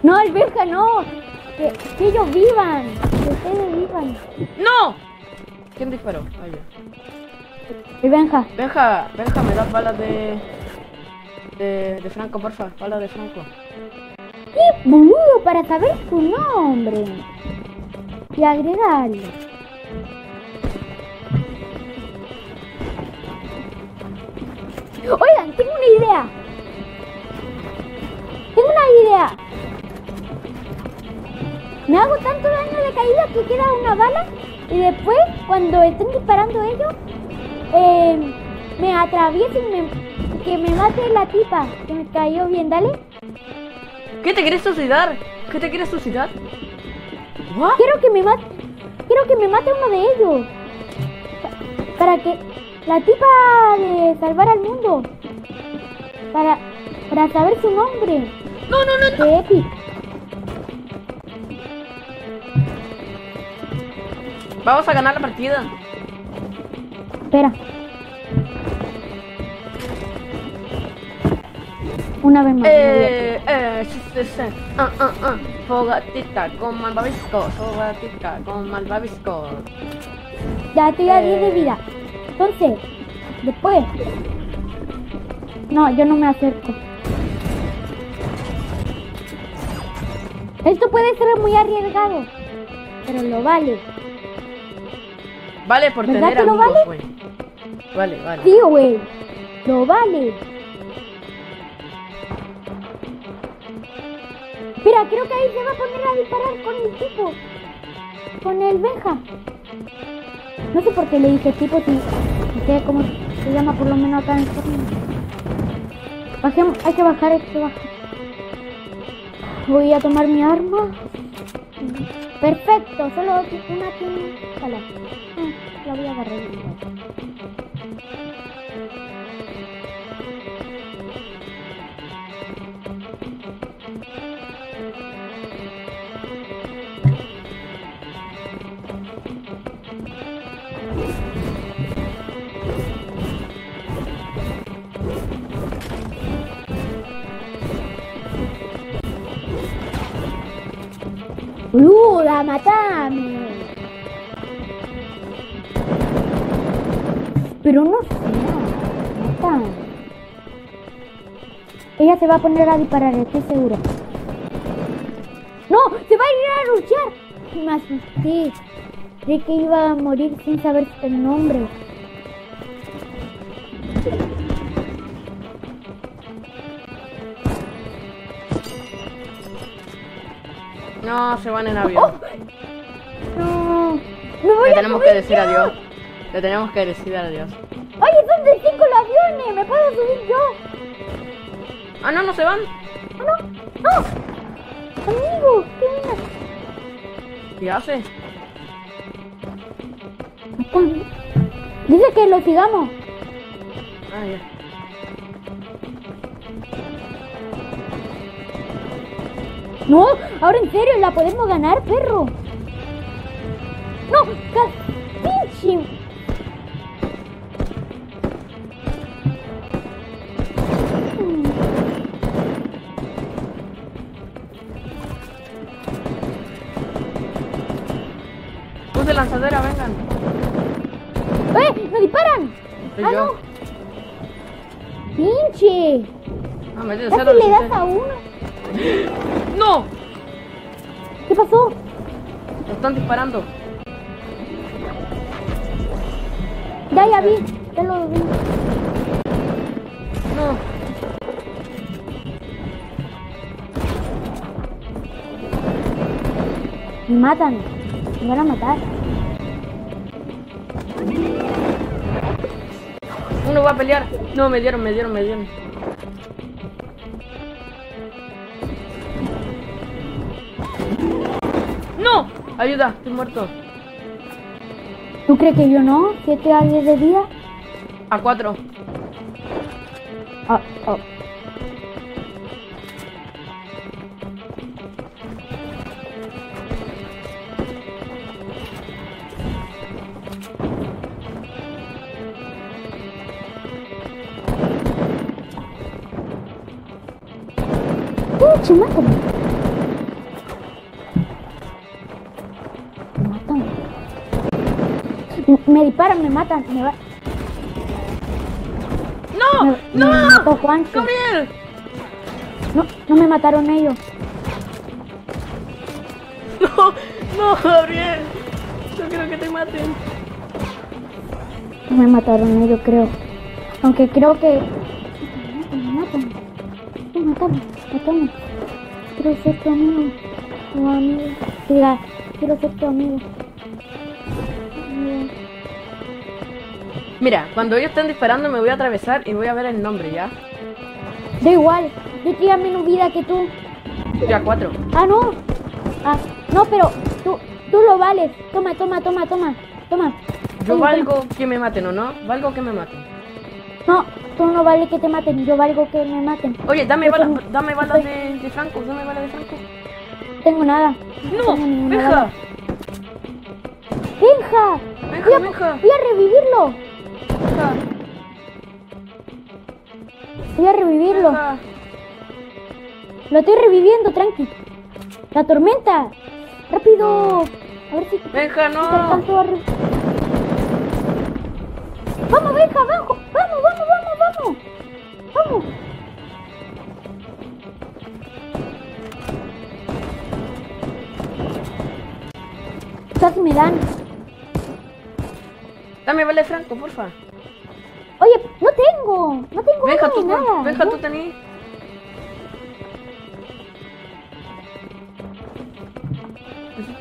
No, alberja, no. Que, que ellos vivan. Que ustedes vivan. ¡No! ¿Quién disparó? Ya. El Benja. Benja, Benja, me das balas de. De. Franco, porfa. Balas de Franco. ¡Qué boludo para saber su nombre! Y agregarlo. Oigan, tengo una idea. Tengo una idea. Me hago tanto daño de caída que queda una bala y después cuando estén disparando ellos eh, me atraviesen y me, que me mate la tipa que me cayó bien, dale. ¿Qué te quieres suicidar? ¿Qué te quieres suicidar? ¿What? Quiero que me mate. Quiero que me mate uno de ellos. Pa- Para que. La tipa de salvar al mundo. Para. Para saber su nombre. No, no, no, no. Qué epic. Vamos a ganar la partida. Espera. Una vez más. Eh, eh. Ah, ah, ah. Fogatita con malvavisco. Fogatita con malvavisco. Ya estoy a 10 de vida. Entonces, después. No, yo no me acerco. Esto puede ser muy arriesgado, pero lo vale. Vale por ¿Verdad tener amigos, vale? güey. Vale, vale. Sí, güey. Lo vale. Mira, creo que ahí se va a poner a disparar con el tipo. Con el Benja. No sé por qué le dije tipo si no sé cómo se llama por lo menos acá en Fortnite. Bajemos, hay que bajar, hay que bajar. Voy a tomar mi arma. Perfecto, solo una aquí. Ah, La voy a agarrar. ¡Boluda, matame! Pero no sé. Ella se va a poner a disparar, estoy seguro. ¡No! ¡Se va a ir a luchar! Me asusté. Creí que iba a morir sin saber el nombre. No, se van en avión. No. Me voy Le a tenemos subir que decir yo. adiós. Le tenemos que decir adiós. Oye, son de cinco los aviones. ¿Me puedo subir yo? Ah, no, no se van. ¡Ah, no! ¡No! Amigo, ¿qué? ¿Qué hace? Dice que lo sigamos. Ah, ya. No, ahora en serio, la podemos ganar, perro. No, pinche. Luz de lanzadera, vengan. ¡Eh! ¡Me disparan! ¡Ah, no! ¡Pinche! Ah, me Casi le das a uno. [laughs] ¡No! ¿Qué pasó? Están disparando. Ya, ya vi. Ya lo vi. No. Me matan. Me van a matar. Uno va a pelear. No, me dieron, me dieron, me dieron. Ayuda, estoy muerto. ¿Tú crees que yo no? ¿Siete años de día? A cuatro. Disparan, me matan. Me va... ¡No! Me, ¡No! me mató Juancho. ¡Gabriel! No, no me mataron ellos. [laughs] ¡No! ¡No, Gabriel! No quiero que te maten. No me mataron ellos, creo. Aunque creo que... Me matan. Me mataron. Mataron. Quiero ser tu amigo. Tu amigo. Diga, quiero ser tu. Amigo. Mira, cuando ellos estén disparando me voy a atravesar y voy a ver el nombre, ¿ya? Da igual. Yo tenía menos vida que tú. Ya, cuatro. Ah, no. Ah, no, pero tú, tú lo vales. Toma, toma, toma, toma. Toma. Yo Toma, valgo que me maten, ¿o no? Valgo que me maten. No, tú no vale que te maten. Yo valgo que me maten. Oye, dame balas, tengo- dame balas de, de Franco, dame balas de Franco. Tengo nada. ¡No! tengo ¡Deja! bala. ¡Benja! ¡Deja, Voy a, deja! voy a revivirlo. Voy a revivirlo. Lo estoy reviviendo, tranqui. La tormenta. Rápido. A ver si Benja, no. Vamos, Benja, vamos. Vamos, vamos, vamos, vamos. Vamos. Casi me dan. Dame de Franco, porfa. Oye, no tengo. No tengo Benja, arma tú, nada. Benja, ¿no? tú tenés.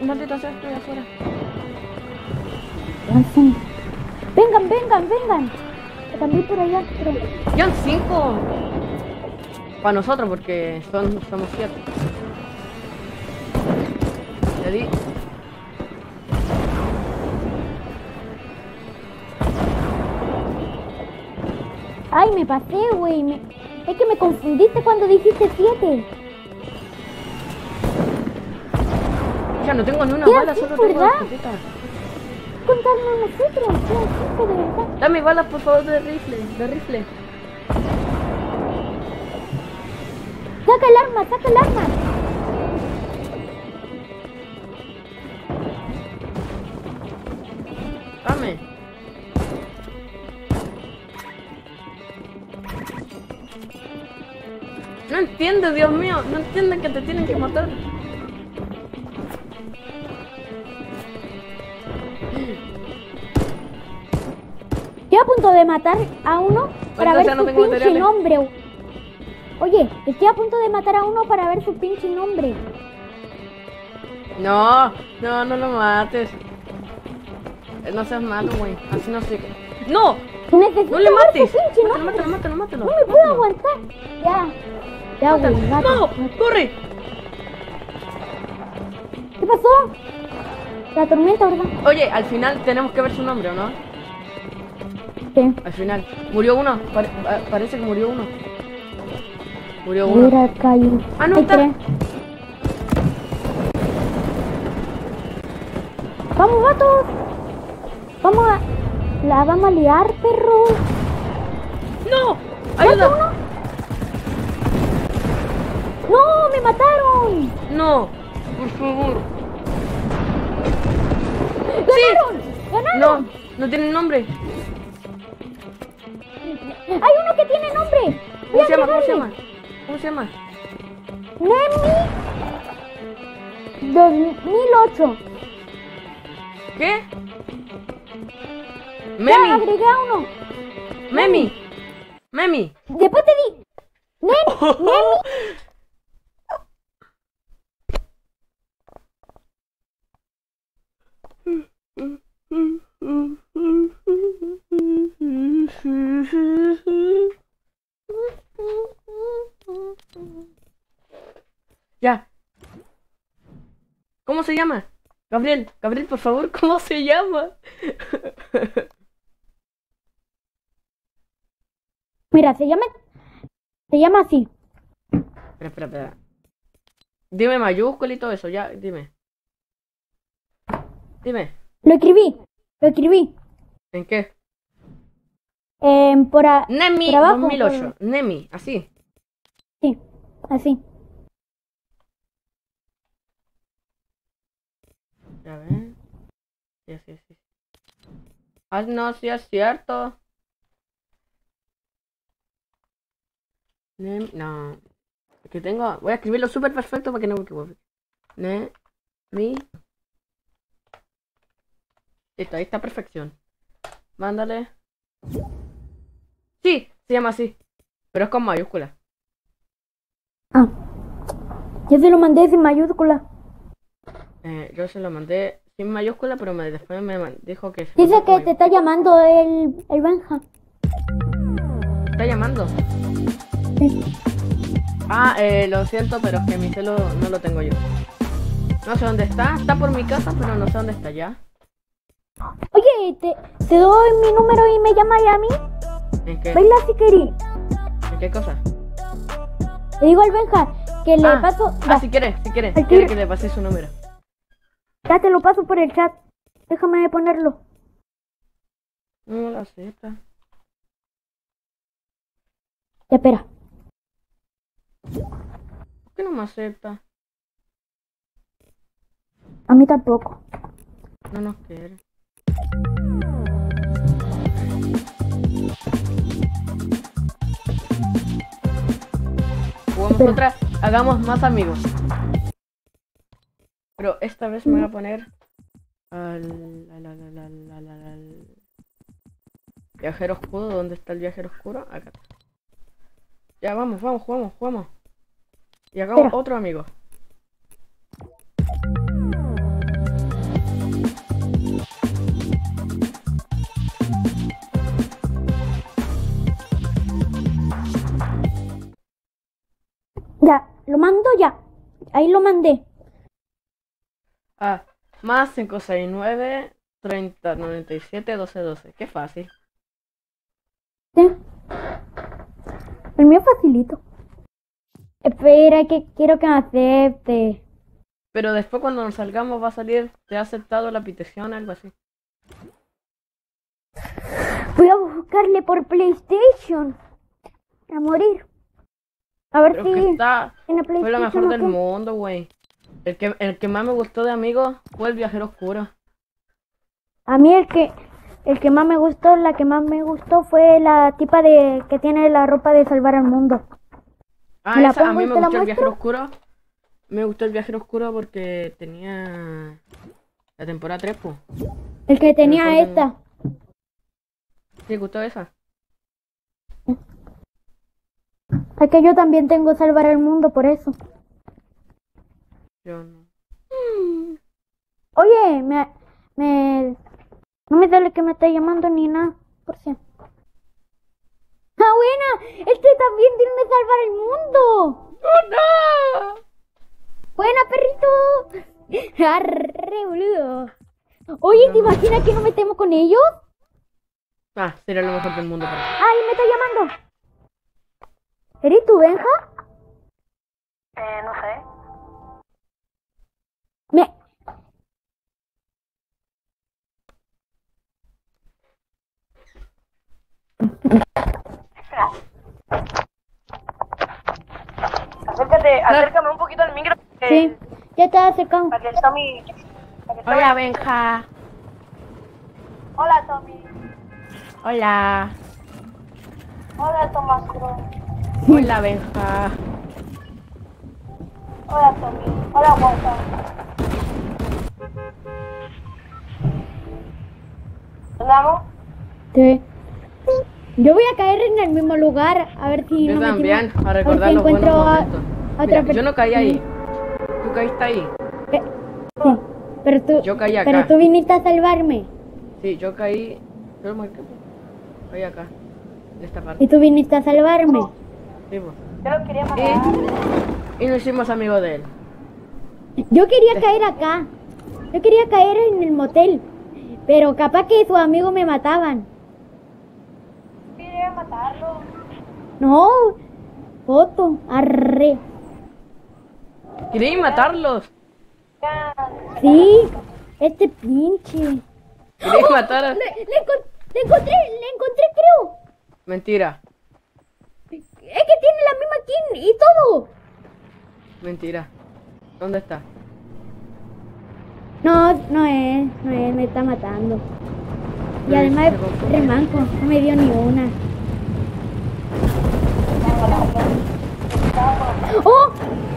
Maldita sea, estoy afuera. Vengan, vengan, vengan. También por allá. pero- Son cinco. Para nosotros, porque son, somos siete. Le di. Ay, me pasé, güey. me- Es que me confundiste cuando dijiste siete. Ya no tengo ni una ¿Qué bala, solo tengo verdad? Contarnos nosotros. Cinco de verdad. Dame balas, por favor, de rifle, de rifle. Saca el arma, saca el arma. No entiendo, Dios mío, no entienden que te tienen que matar. Estoy a punto de matar a uno para ver no su pinche materiales. nombre. Oye, estoy a punto de matar a uno para ver su pinche nombre. No, no, no lo mates. Eh, No seas malo, güey. Así no sé. ¡No! Necesito ¡No le mates! pinche Mátalo, nombre. mátalo, mátalo, mátalo. No me puedo aguantar. Ya. ¡No! ¡Corre! ¿Qué pasó? La tormenta, ¿verdad? Oye, al final tenemos que ver su nombre, ¿o no? Sí. Al final. Murió uno. Pare- pa- parece que murió uno. Murió uno. al calle. Ah, no, está. Vamos, vatos. Vamos a... La vamos a liar, perro. ¡No! ¿Mata ¡Ayuda! ¡No! ¡Me mataron! ¡No! Por favor. ¡Sí! ¡Ganaron! No, no tiene nombre. Hay uno que tiene nombre. ¿Cómo se llama? ¿Cómo se llama? ¿Cómo se llama? Nemi 2008. ¿Qué? Ya Memi, agregué a uno. Memi, Memi. Después te di. [laughs] Nemi, Nemi. Ya. ¿Cómo se llama? Gabriel, Gabriel, por favor, ¿cómo se llama? Mira, se llama. Se llama así. Espera, espera, espera. Dime mayúscula y todo eso, ya, dime. Dime, Lo escribí. Lo escribí. ¿en qué? Em, por a- Nemi por abajo, 2008. Nemi, así. Sí, así. Ya ven. Sí, sí, sí. Ah, no, sí es cierto. Nem, no. Que tengo. Voy a escribirlo súper perfecto para que no me equivoque. Ne, mi. Listo, ahí está perfección. Mándale. Sí, se llama así. Pero es con mayúscula. Ah. Yo se lo mandé sin mayúscula. Eh, yo se lo mandé sin mayúscula, pero me, después me dijo que. se Dice que te está llamando el, el Benja. está llamando. Sí. Ah, eh, lo siento, pero es que mi celo no lo tengo yo. No sé dónde está. Está por mi casa, pero no sé dónde está ya. Oye, te, te doy mi número y me llamas a mí. ¿En qué? Baila si querís. ¿En qué cosa? Le digo al Benja que le ah, paso. ah, si quiere, si quiere. Al Quiere tiro. que le pase su número. ya te lo paso por el chat. Déjame ponerlo. No lo acepta. Ya, espera. ¿Por qué no me acepta? A mí tampoco. No nos quiere. Jugamos otra, hagamos más amigos. Pero esta vez me voy a poner al, al, al, al, viajero oscuro. ¿Dónde está el viajero oscuro? Acá. Ya, vamos, vamos, jugamos, jugamos. Y hagamos Espera. otro amigo. Ya, lo mando ya. Ahí lo mandé. Ah, más 569 30 97 12 12. Qué fácil. Sí. El mío es facilito. Espera, que quiero que me acepte. Pero después cuando nos salgamos va a salir, te ha aceptado la petición, algo así. Voy a buscarle por PlayStation. A morir. A ver Pero si está, fue lo mejor del mundo, güey. El que, el que más me gustó de amigo fue el viajero oscuro. A mí el que el que más me gustó, la que más me gustó fue la tipa de que tiene la ropa de salvar al mundo. Ah, ¿Me la esa, a mí me gustó el viajero oscuro. Me gustó el viajero oscuro porque tenía la temporada 3, pues. El que tenía esta. ¿Te gustó esa? Es que yo también tengo salvar al mundo por eso. Yo no. Oye, me, me no me sale que me está llamando ni nada, por si. Ah, buena, este también tiene salvar el mundo. ¡Oh, no! Buena, perrito. [laughs] Arre, boludo. Oye, ¿te imaginas que no metemos con ellos? Ah, sería lo mejor del mundo para mí. Ay, me está llamando. ¿Eres tú, Benja? Eh, no sé. Me... Acércate, acércame un poquito al micro. Sí, ya está acercado. Para que el Tommy. para que el Tommy- Hola, Benja. Tommy. Hola. Hola, Tomás Cruz. Hola, Benja. Hola, Tommy. Hola, Juanca. ¿Nos? Sí. Yo voy a caer en el mismo lugar a ver si Yo no me también, tiro- a recordar si los buenos encuentro a- momentos. a Mira, otra yo no caí ahí. Tú caíste ahí. Eh, sí, pero tú, Yo caí acá. pero tú viniste a salvarme Sí, yo caí. Yo lo marqué. Caí acá. En esta parte. y tú viniste a salvarme. Sí, pues. Yo lo quería matar. Y, y nos hicimos amigos de él. Yo quería caer acá. Yo quería caer en el motel, pero capaz que sus amigos me mataban. Quería matarlo. No, foto, arre. ¿Queréis matarlos? Sí, este pinche. ¿Queréis matar a.? Le, le encontré, le encontré, creo. Mentira. Es que tiene la misma skin y todo. Mentira. ¿Dónde está? No, no es, no es, me está matando. Y además es remanco, no me dio ni una. ¡Oh!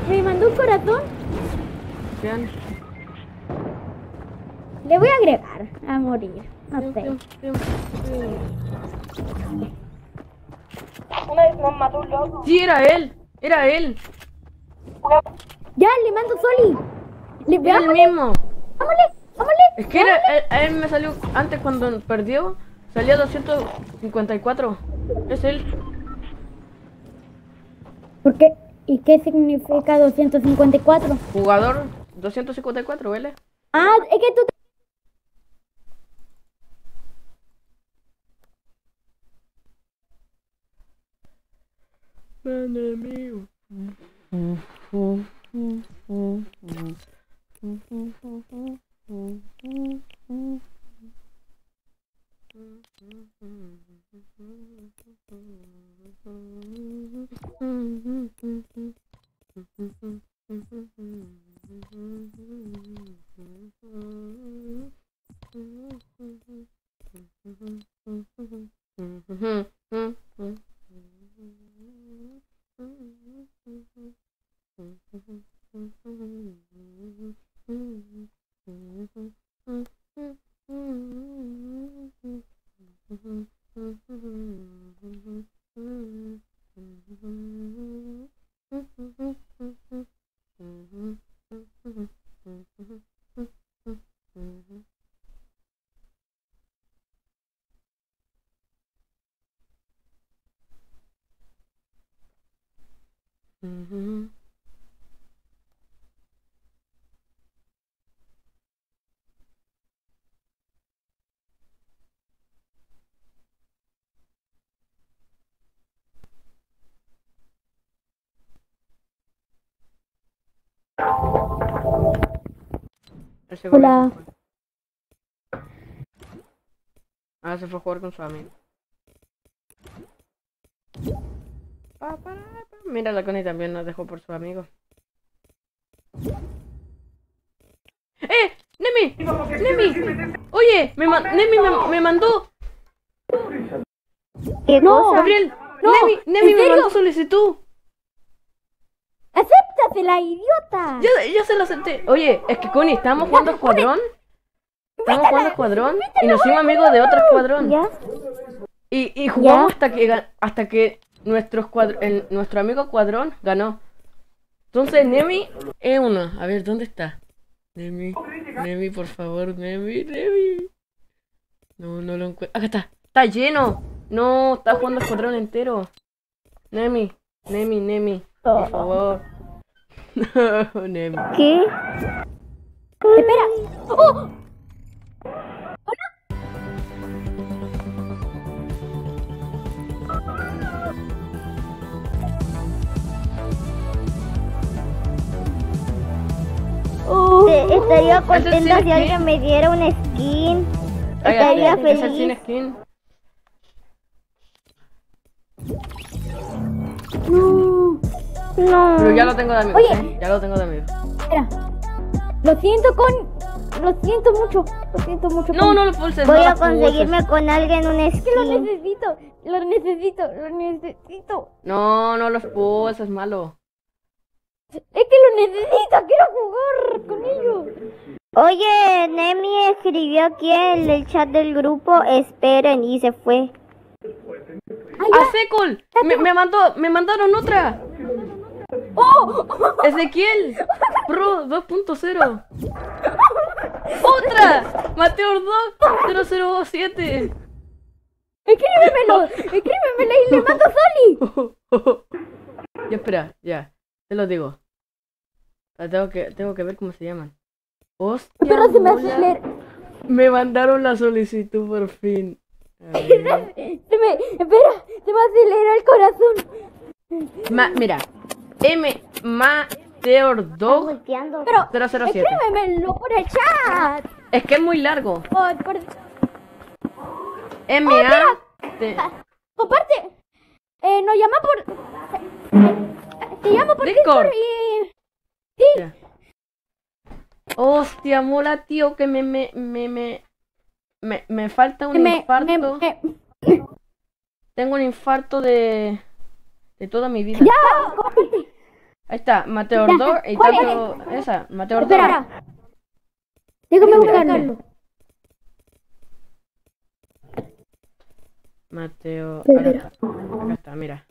Me mandó un corazón. Bien. Le voy a agregar a morir. No sé. Una vez nos mató un loco. Sí, era él. Era él. Ya, le mando Soli. Le Era el mismo. vámonos, vámonos. Es que era, él, a él me salió antes cuando perdió. Salía 254. Es él. ¿Por qué? ¿Y qué significa 254? Jugador 254, ¿vale? Ah, es que tú... Mm-hmm. Mm-hmm. Hola. se fue. Ah, se fue a jugar con su amigo. Mira, la Connie también nos dejó por su amigo. ¡Eh! ¡Nemi! ¡Nemi! Oye, me, Nemi me, me mandó. ¿Qué No. cosa? Gabriel, No, Nemi, Nemi ¿en me mandó solicitud. ¡Acéptasela, idiota! Ya, ya se lo acepté. Oye, es que Connie, estábamos jugando escuadrón. Estábamos jugando escuadrón y nos hicimos amigos de otro escuadrón. ¿Ya? Y, y jugamos hasta que hasta que nuestro, escuadr- el- nuestro amigo Cuadrón ganó. Entonces Nemi es uno. A ver, ¿dónde está? Nemi, Nemi, por favor, Nemi, Nemi. No, no lo encuentro. Acá está. Está lleno. No, está jugando escuadrón entero. Nemi, Nemi, Nemi. Por favor. No, [laughs] Nemi. ¿Qué? Espera. ¡Oh! Estaría ¿Es el contenta si Skin? alguien me diera un skin. Estaría es el sin feliz. skin. No. No. Pero ya lo tengo de amigo. Oye. ¿sí? Ya lo tengo de amigo. Espera. Lo siento con... lo siento mucho. Lo siento mucho. No, no lo pulses. Voy no a lo pulses. conseguirme con alguien un Lo skin. necesito. Lo necesito. Lo necesito. No, no los pulses, es malo. Es que lo necesito. Quiero jugar con ellos. Oye, Nemi escribió aquí en el chat del grupo, esperen, y se fue. ¡Ah, Secol! Me, me mandó, me mandaron otra. ¡Oh! Ezequiel Pro 2.0. [laughs] ¡Otra! Mateo 2 007. Escríbemelo. Escríbemelo y le mando Soli. [laughs] Ya espera, ya. Te lo digo. Ah, Tengo que, tengo que ver cómo se llaman. Hostia, Pero se me hace mola. leer. Me mandaron la solicitud por fin. [laughs] Se me. Espera. Se me hace leer el corazón. Ma- mira. M Mateor 2 Golpeando. Pero. 007. Escríbemelo por el chat. Es que es muy largo. Por, por, M A T Comparte. Eh, nos llama por. Te llamo por Discord. Discord y. Ya. Hostia, mola, tío, que me me me me me, me falta un Me, infarto. me, me- Tengo un infarto de de toda mi vida. ¡Ya! Ahí está, Mateo 2 y ¿cuál es? tanto esa, Mateo 2. Espera. Déjame buscarlo. Mateo, acá está. Acá está, mira.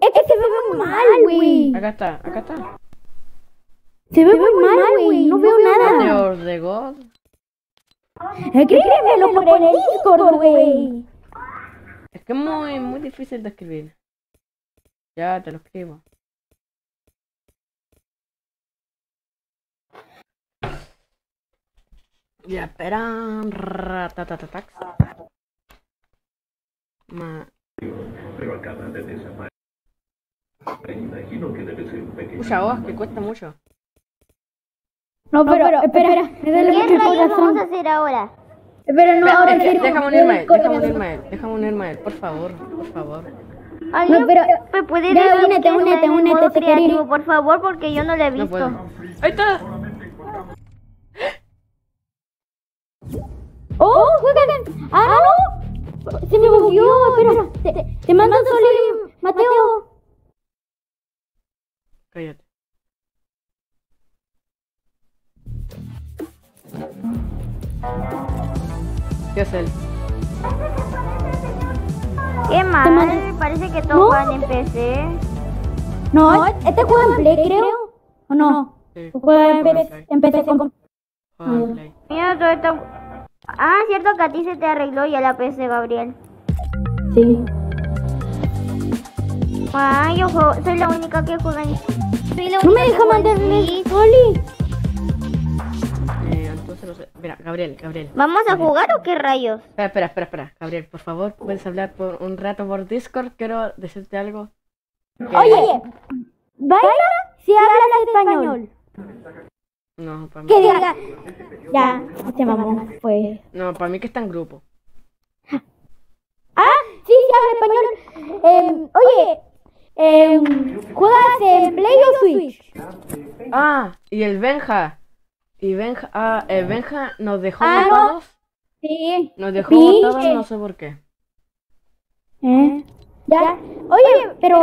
Es que se ve muy mal, güey. Acá está, acá está. Se ve muy mal, güey. No veo nada. De God. Escríbemelo por el Discord, güey. Es que es muy muy difícil de escribir. Ya te lo escribo. Ya, espera. Ratatatatax. Ma... Pero acaba de desaparecer. Me imagino que debe ser un pequeño. Pucha, voz, que cuesta mucho. No, pero, espera. Me duele mucho ¿Qué el rayos vamos a corazón. hacer ahora? Espera, no, ahora. Déjame unirme a él, déjame unirme a él, déjame unirme a él, por favor, por favor. ¿Alguien No, pero- me puede Ya, decir únete, que únete, únete, modo te creativo, por favor, porque yo no lo he No visto. puedo. Ahí está. ¡Oh, juegan! ¡Ah, no! Se me bugueó, espera. Te, te mando solo Mateo. Cállate. ¿Qué es él? Qué mal, parece que todos ¿No? juegan en PC. No, este juega en Play, creo. ¿O no? Sí. Juega en PC, en PC con... Mira todo esto. Ah, cierto que a ti se te arregló ya la PC, Gabriel. Sí. Ah, yo juego, soy la única que juega en... Soy la No me deja mandarle Switch. No sé. Mira, Gabriel, Gabriel. ¿Vamos a jugar o qué rayos? Espera, espera, espera, espera. Gabriel, por favor, puedes hablar por un rato por Discord. Quiero decirte algo. Que- Oye, baila si hablas español. No, para mí. Que diga. Ya, este mamón fue. No, para mí que está en grupo. Ah, sí, sí habla español. Eh, oye, eh, ¿juegas en Play o Switch? Ah, y el Benja. Y Benja, ah, el Benja nos dejó Ah, botados. Sí. Nos dejó Sí. botados, no sé por qué. ¿Eh? Ya. Oye, pero